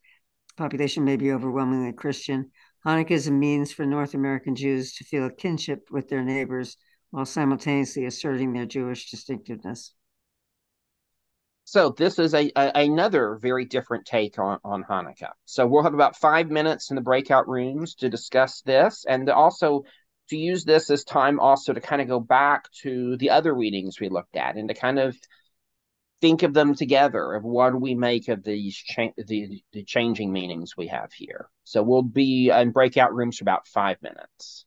population may be overwhelmingly Christian. Hanukkah is a means for North American Jews to feel a kinship with their neighbors while simultaneously asserting their Jewish distinctiveness. So this is a, a another very different take on, on Hanukkah. So we'll have about five minutes in the breakout rooms to discuss this, and also to use this as time also to kind of go back to the other readings we looked at and to kind of think of them together of what do we make of these cha- the, the changing meanings we have here. So we'll be in breakout rooms for about five minutes.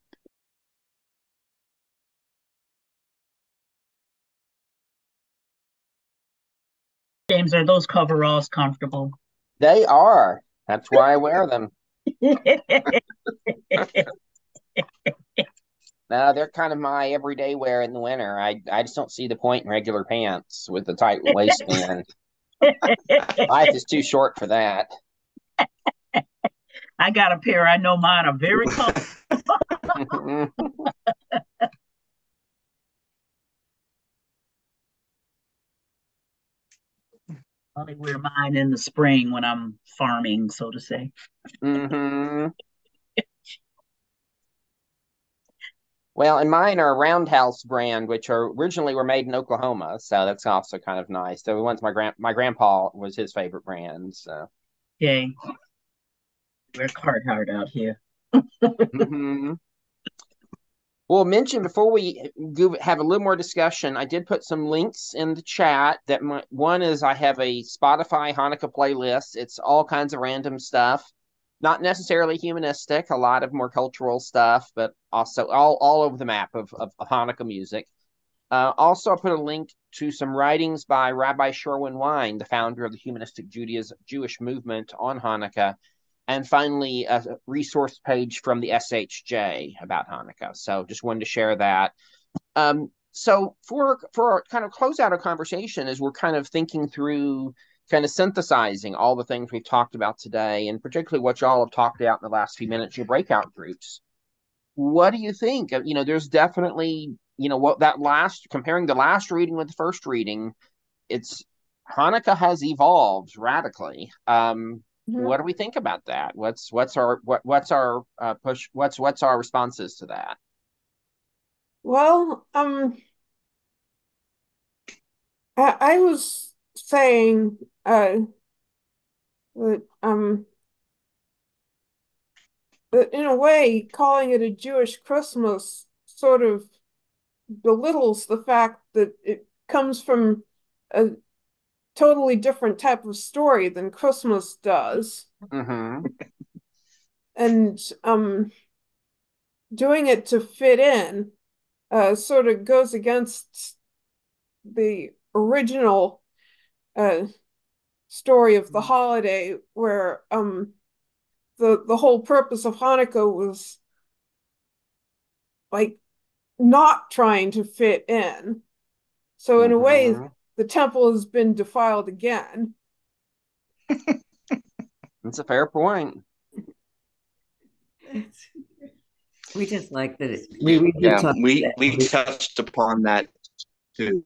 James, are those coveralls comfortable? They are. That's why I wear them. [laughs] No, they're kind of my everyday wear in the winter. I I just don't see the point in regular pants with the tight [laughs] waistband. Life is too short for that. I got a pair. I know mine are very [laughs] comfortable. [laughs] I Only wear mine in the spring when I'm farming, so to say. hmm Well, and mine are Roundhouse brand, which are originally were made in Oklahoma, so that's also kind of nice. The ones my grand my grandpa was his favorite brand. So Okay. Wear Carhartt out here. hmm Well, mention before we go have a little more discussion, I did put some links in the chat. That my, one is I have a Spotify Hanukkah playlist. It's all kinds of random stuff, not necessarily humanistic, a lot of more cultural stuff, but also all, all over the map of, of Hanukkah music. Uh, also, I put a link to some writings by Rabbi Sherwin Wine, the founder of the Humanistic Judaism Jewish movement on Hanukkah, and finally a resource page from the SHJ about Hanukkah. So just wanted to share that. Um, so for for our kind of close out our conversation, as we're kind of thinking through, kind of synthesizing all the things we've talked about today, and particularly what y'all have talked about in the last few minutes, your breakout groups. What do you think? You know, there's definitely you know what that last comparing the last reading with the first reading, it's Hanukkah has evolved radically. Um, Mhm. what do we think about that? What's what's our what what's our uh, push? What's what's our responses to that? Well, um, I, I was saying uh that um that in a way, calling it a Jewish Christmas sort of belittles the fact that it comes from a totally different type of story than Christmas does. Mm-hmm. And um doing it to fit in uh sort of goes against the original uh story of the holiday where um the the whole purpose of Hanukkah was like not trying to fit in. So in a way, Mhm. the temple has been defiled again. [laughs] That's a fair point. We just like that. It, we we Yeah, we we touched upon that too.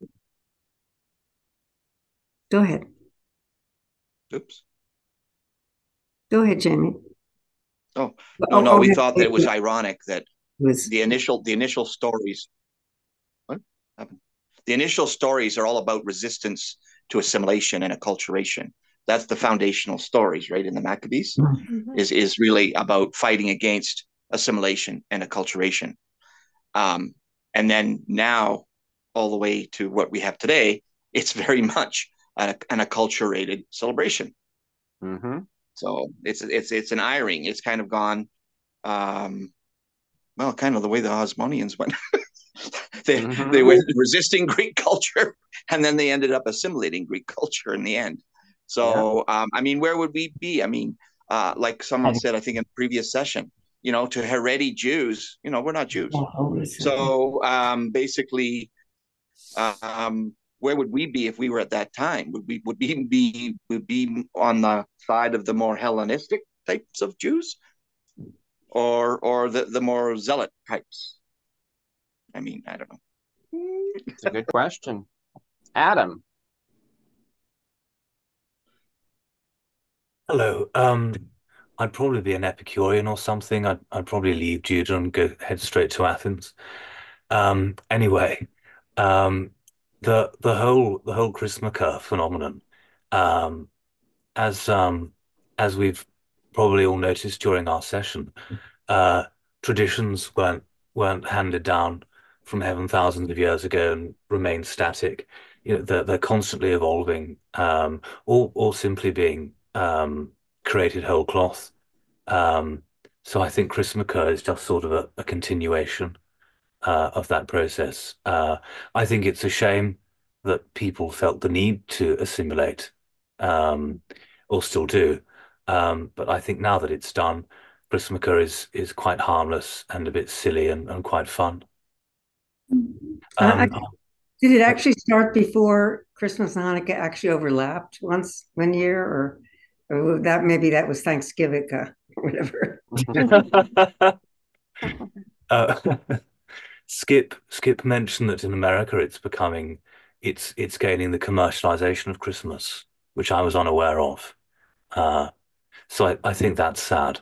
Go ahead. Oops. Go ahead, Jamie. Oh, Oh, no, no, oh, we no, thought that it was ironic that was the initial the initial stories what happened? The initial stories are all about resistance to assimilation and acculturation. That's the foundational stories, right? In the Maccabees Mhm. is is really about fighting against assimilation and acculturation. Um, and then now, all the way to what we have today, it's very [laughs] much an, an acculturated celebration. Mm-hmm. So it's it's it's an eye-ring. It's kind of gone, um, well, kind of the way the Hasmoneans went. [laughs] they Mhm. they went resisting Greek culture, and then they ended up assimilating Greek culture in the end. So um, I mean, where would we be? I mean, uh, like someone said, I think in a previous session, you know, to Haredi Jews, you know, we're not Jews. So um, basically, um, where would we be if we were at that time? Would we would we be would be on the side of the more Hellenistic types of Jews, or or the the more zealot types? I mean, I don't know. It's a good question. Adam. Hello. Um, I'd probably be an Epicurean or something. I'd I'd probably leave Judah and go head straight to Athens. Um, anyway, um, the the whole the whole Chrismukkah phenomenon, um, as um, as we've probably all noticed during our session, uh, traditions weren't weren't handed down from heaven thousands of years ago and remain static. You know, they're they're constantly evolving, um, or or simply being um, created whole cloth. Um, so I think Chris Chrismukkah is just sort of a, a continuation uh, of that process. Uh, I think it's a shame that people felt the need to assimilate, um, or still do. Um, but I think now that it's done, Chrismukkah is is quite harmless and a bit silly and, and quite fun. I- Um, Did it actually start before Christmas and Hanukkah actually overlapped once one year, or, or that maybe that was Thanksgiving or [laughs] whatever? [laughs] Uh, [laughs] Skip Skip mentioned that in America it's becoming it's it's gaining the commercialization of Christmas, which I was unaware of. Uh, so I, I think that's sad.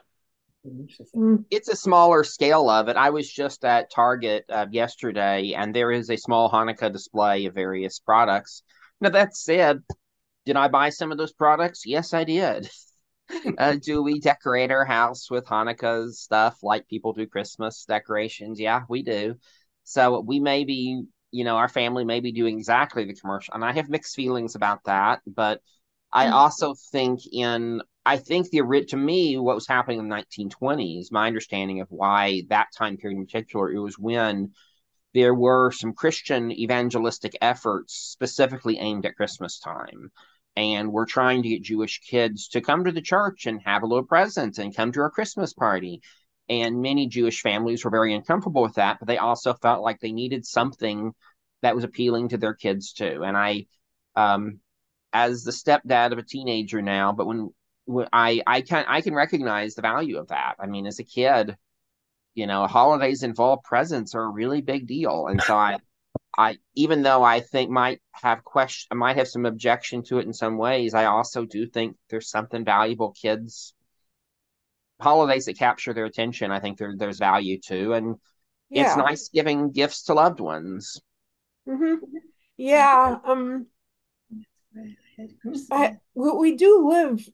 It's a smaller scale of it. I was just at Target uh, yesterday, and there is a small Hanukkah display of various products. Now, that said, did I buy some of those products? Yes, I did. [laughs] uh, do we decorate our house with Hanukkah stuff like people do Christmas decorations? Yeah, we do. So we may be, you know, our family may be doing exactly the commercial, and I have mixed feelings about that. But I mm. also think in I think the to me what was happening in the 1920s, my understanding of why that time period in particular, it was when there were some Christian evangelistic efforts specifically aimed at Christmas time. And we're trying to get Jewish kids to come to the church and have a little present and come to our Christmas party. And many Jewish families were very uncomfortable with that, but they also felt like they needed something that was appealing to their kids too. And I, um, as the stepdad of a teenager now, but when, when I I can I can recognize the value of that. I mean, as a kid, you know, holidays involve presents are a really big deal, and so I I even though I think might have question might have some objection to it in some ways, I also do think there's something valuable kids holidays that capture their attention. I think there there's value to, and it's nice giving gifts to loved ones. hmm Yeah. Um, I, we, we do live,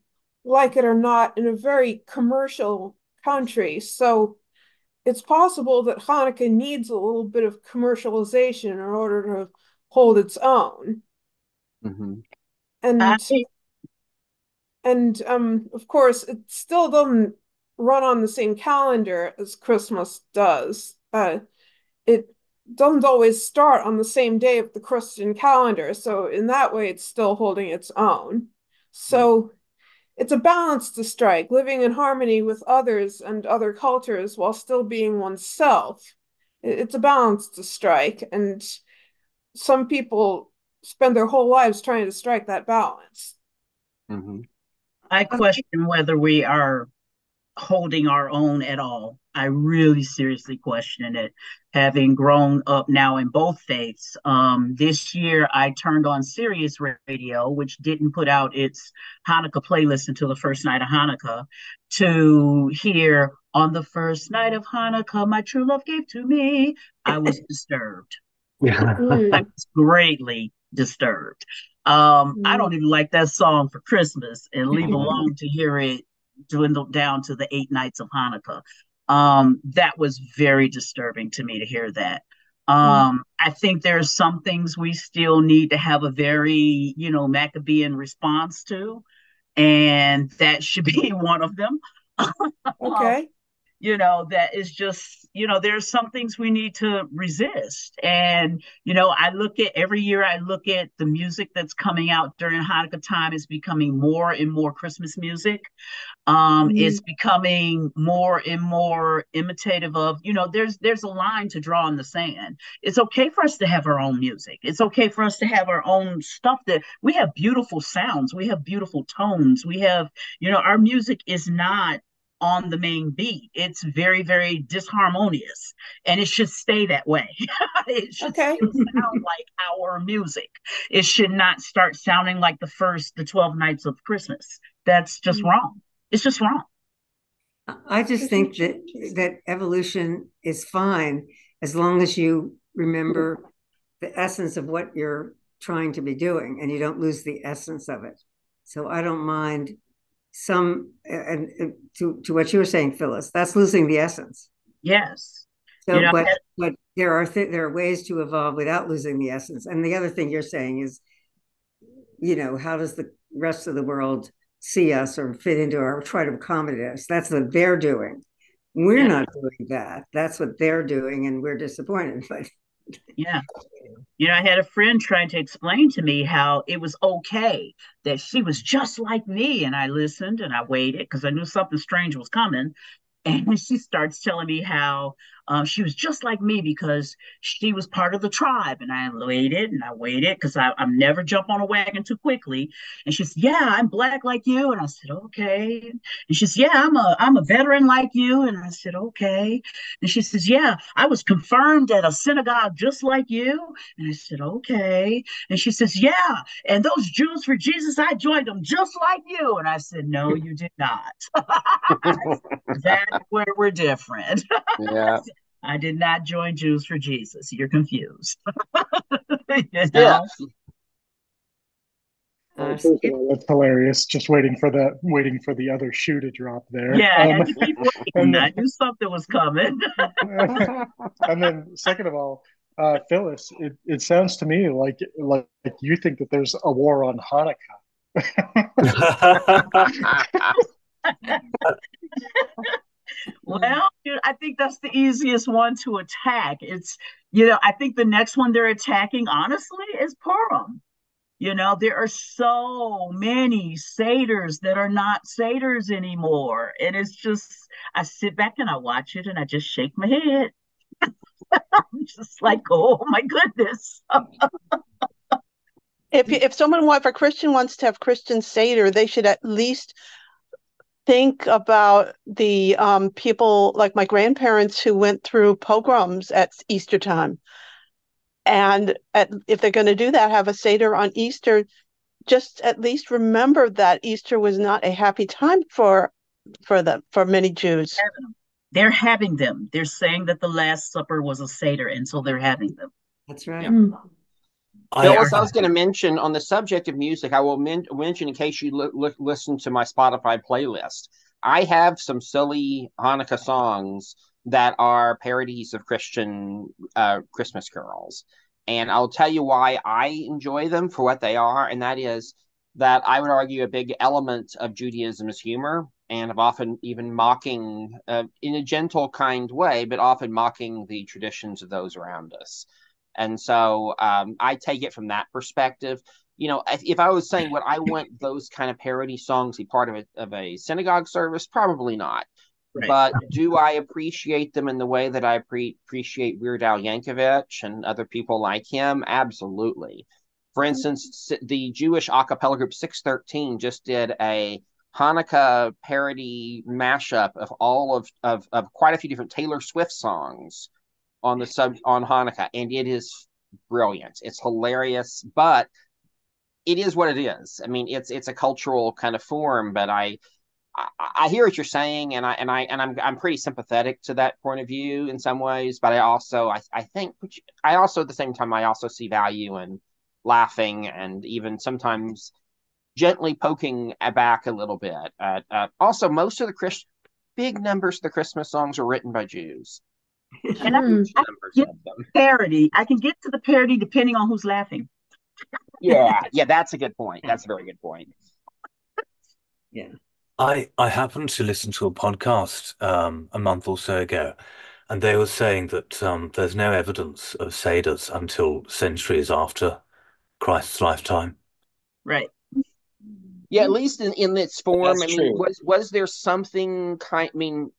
like it or not, in a very commercial country. So it's possible that Hanukkah needs a little bit of commercialization in order to hold its own. Mm-hmm. And and um, of course, it still doesn't run on the same calendar as Christmas does. Uh, it doesn't always start on the same day of the Christian calendar, so in that way, it's still holding its own. So it's a balance to strike, living in harmony with others and other cultures while still being oneself. It's a balance to strike, and some people spend their whole lives trying to strike that balance. Mm-hmm. I question whether we are holding our own at all. I really seriously question it. Having grown up now in both faiths, um, this year I turned on Sirius Radio, which didn't put out its Hanukkah playlist until the first night of Hanukkah, to hear on the first night of Hanukkah, my true love gave to me. I was disturbed. Yeah. I was greatly disturbed. Um, I don't even like that song for Christmas, and leave alone to hear it dwindle down to the eight nights of Hanukkah. Um, that was very disturbing to me to hear that. Um, I think there's some things we still need to have a very, you know, Maccabean response to, and that should be [laughs] one of them. Okay. You know, that is just, you know, there's some things we need to resist. And, you know, I look at every year, I look at the music that's coming out during Hanukkah time is becoming more and more Christmas music. Um, Mhm. It's becoming more and more imitative of, you know, there's there's a line to draw in the sand. It's okay for us to have our own music. It's okay for us to have our own stuff that we have beautiful sounds, we have beautiful tones, we have, you know, our music is not on the main beat. It's very, very disharmonious, and it should stay that way. [laughs] it should Okay. sound like our music. It should not start sounding like the first, the 12 nights of Christmas. That's just Mm. wrong. It's just wrong. I just think that that evolution is fine as long as you remember the essence of what you're trying to be doing and you don't lose the essence of it. So I don't mind some and, and to to what you were saying, Phyllis, that's losing the essence. Yes. So, You know, but but there are th- there are ways to evolve without losing the essence. And the other thing you're saying is, you know, how does the rest of the world see us or fit into our try to accommodate us? That's what they're doing. We're Yeah. not doing that. That's what they're doing, and we're disappointed. [laughs] But Yeah. You know, I had a friend trying to explain to me how it was okay that she was just like me. And I listened and I waited because I knew something strange was coming. And she starts telling me how um, she was just like me because she was part of the tribe. And I waited and I waited because I'm never jump on a wagon too quickly. And she said, "Yeah, I'm black like you." And I said, "Okay." And she said, "Yeah, I'm a I'm a veteran like you." And I said, "Okay." And she says, "Yeah, I was confirmed at a synagogue just like you." And I said, "Okay." And she says, "Yeah, and those Jews for Jesus, I joined them just like you." And I said, "No, you did not." [laughs] That's [laughs] where we're different. [laughs] Yeah. I did not join Jews for Jesus. You're confused. you [laughs] Yeah. know? uh, First of all, that's hilarious. Just waiting for the waiting for the other shoe to drop there. Yeah, I had Um, to keep waiting. and I then- knew something was coming. and then second of all, uh, Phyllis, it, it sounds to me like like you think that there's a war on Hanukkah. Mm. Well, I think that's the easiest one to attack. It's, you know, I think the next one they're attacking, honestly, is Purim. You know, there are so many satyrs that are not satyrs anymore. And it's just, I sit back and I watch it and I just shake my head. [laughs] I'm just like, oh my goodness. If if someone want if a Christian wants to have Christian Seder, they should at least think about the um, people like my grandparents who went through pogroms at Easter time. And at, if they're going to do that, have a Seder on Easter, just at least remember that Easter was not a happy time for for them for many Jews. They're having them. They're saying that the Last Supper was a Seder, and so they're having them. That's right. Mm. Phyllis, I was going to mention on the subject of music, I will men- mention in case you li- li- listen to my Spotify playlist. I have some silly Hanukkah songs that are parodies of Christian uh, Christmas carols. And I'll tell you why I enjoy them for what they are. And that is that I would argue a big element of Judaism is humor and of often even mocking, uh, in a gentle, kind way, but often mocking the traditions of those around us. And so um, I take it from that perspective. You know, if, if I was saying would I want those kind of parody songs be part of a, of a synagogue service, probably not. Right. But do I appreciate them in the way that I pre- appreciate Weird Al Yankovic and other people like him? Absolutely. For instance, the Jewish a cappella group 613 just did a Hanukkah parody mashup of all of, of, of quite a few different Taylor Swift songs on the sub on Hanukkah, and it is brilliant. It's hilarious, but it is what it is. I mean, it's it's a cultural kind of form, but I I, I hear what you're saying, and I and I and I'm I'm pretty sympathetic to that point of view in some ways. But I also I I think I also at the same time I also see value in laughing and even sometimes gently poking back a little bit. Uh, uh, also, most of the Christian big numbers of the Christmas songs are written by Jews. And I can, I can get parody. I can get to the parody depending on who's laughing. yeah, [laughs] yeah, that's a good point. That's a very good point. Yeah. I I happened to listen to a podcast um, a month or so ago, and they were saying that um, there's no evidence of seders until centuries after Christ's lifetime. Right. Yeah, at least in, in its form. That's I mean, true. was was there something kind? I mean,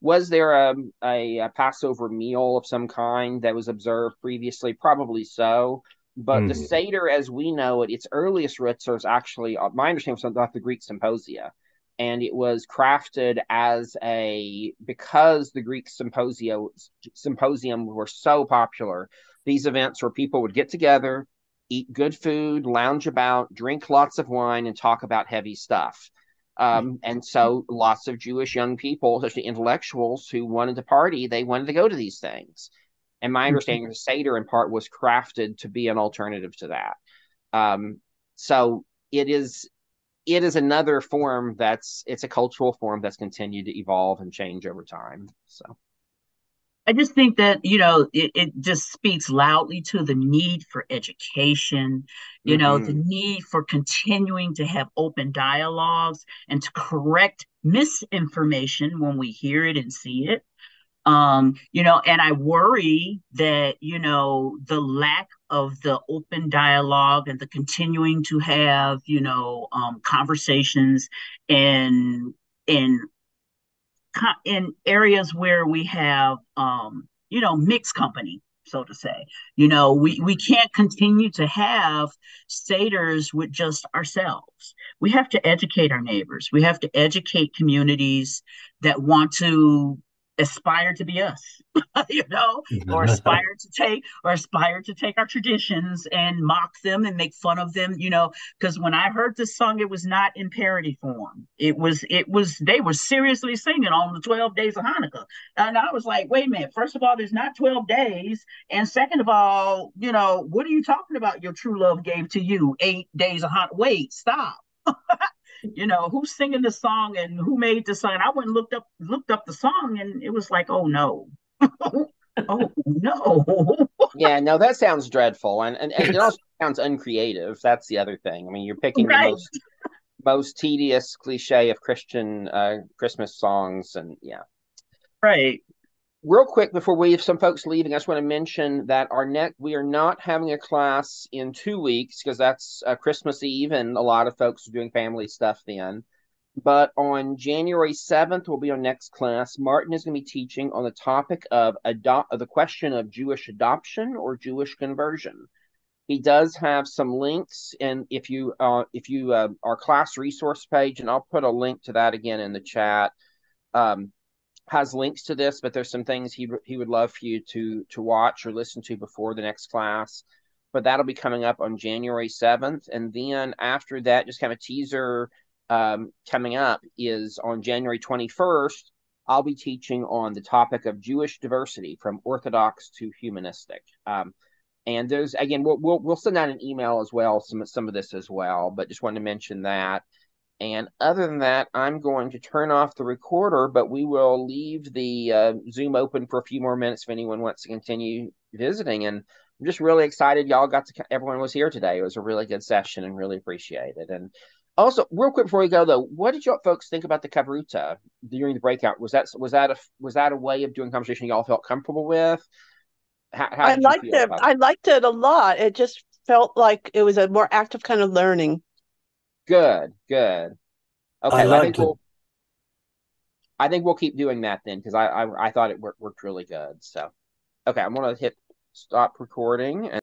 was there a, a a Passover meal of some kind that was observed previously? Probably so. But the Hmm. Seder, as we know it, its earliest roots are actually, uh, my understanding was something like the Greek Symposia, and it was crafted as a because the Greek Symposia symposium were so popular. These events where people would get together, eat good food, lounge about, drink lots of wine, and talk about heavy stuff. Um, and so lots of Jewish young people, especially intellectuals who wanted to party, they wanted to go to these things. And my understanding is Seder in part was crafted to be an alternative to that. Um, so it is it is another form that's it's a cultural form that's continued to evolve and change over time. So I just think that, you know, it, it just speaks loudly to the need for education, you know, the Mhm. need for continuing to have open dialogues and to correct misinformation when we hear it and see it. Um, you know, and I worry that, you know, the lack of the open dialogue and the continuing to have, you know, um, conversations in in in areas where we have um, you know, mixed company, so to say. You know, we we can't continue to have Seders with just ourselves. We have to educate our neighbors. We have to educate communities that want to aspire to be us, [laughs] you know, mm-hmm. or aspire to take or aspire to take our traditions and mock them and make fun of them, you know, because when I heard this song, it was not in parody form. It was, it was, they were seriously singing on the 12 days of Hanukkah. And I was like, wait a minute, first of all, there's not 12 days. And second of all, you know, what are you talking about? Your true love gave to you eight days of Hanukkah. Wait, stop. [laughs] you know who's singing the song and who made the song i went and looked up looked up the song and it was like oh no [laughs] oh no yeah, no, that sounds dreadful, and and, and it also sounds uncreative. That's the other thing. I mean, you're picking Right. the most most tedious cliche of Christian uh, Christmas songs, and yeah. right Real quick before we have some folks leaving, I just want to mention that our next we are not having a class in two weeks because that's uh, Christmas Eve, and a lot of folks are doing family stuff then. But on January 7th will be our next class. Martin is going to be teaching on the topic of adopt the question of Jewish adoption or Jewish conversion. He does have some links, and if you uh, if you uh, our class resource page, and I'll put a link to that again in the chat. Um, has links to this, but there's some things he he would love for you to to watch or listen to before the next class. But that'll be coming up on January 7th, and then after that, just kind of teaser um, coming up is on January 21st. I'll be teaching on the topic of Jewish diversity from Orthodox to humanistic. Um, and there's again, we'll, we'll we'll send out an email as well, some some of this as well. But just wanted to mention that. And other than that, I'm going to turn off the recorder, but we will leave the uh, Zoom open for a few more minutes if anyone wants to continue visiting. And I'm just really excited y'all got to, everyone was here today. It was a really good session and really appreciate it. And also, real quick before we go though, what did y'all folks think about the Chavruta during the breakout? Was that was that a was that a way of doing conversation y'all felt comfortable with? How, how I liked it. I liked it a lot. It just felt like it was a more active kind of learning. Good, good. Okay, I I think it. we'll I think we'll keep doing that then because I, I I thought it worked worked really good. So okay, I'm gonna hit stop recording and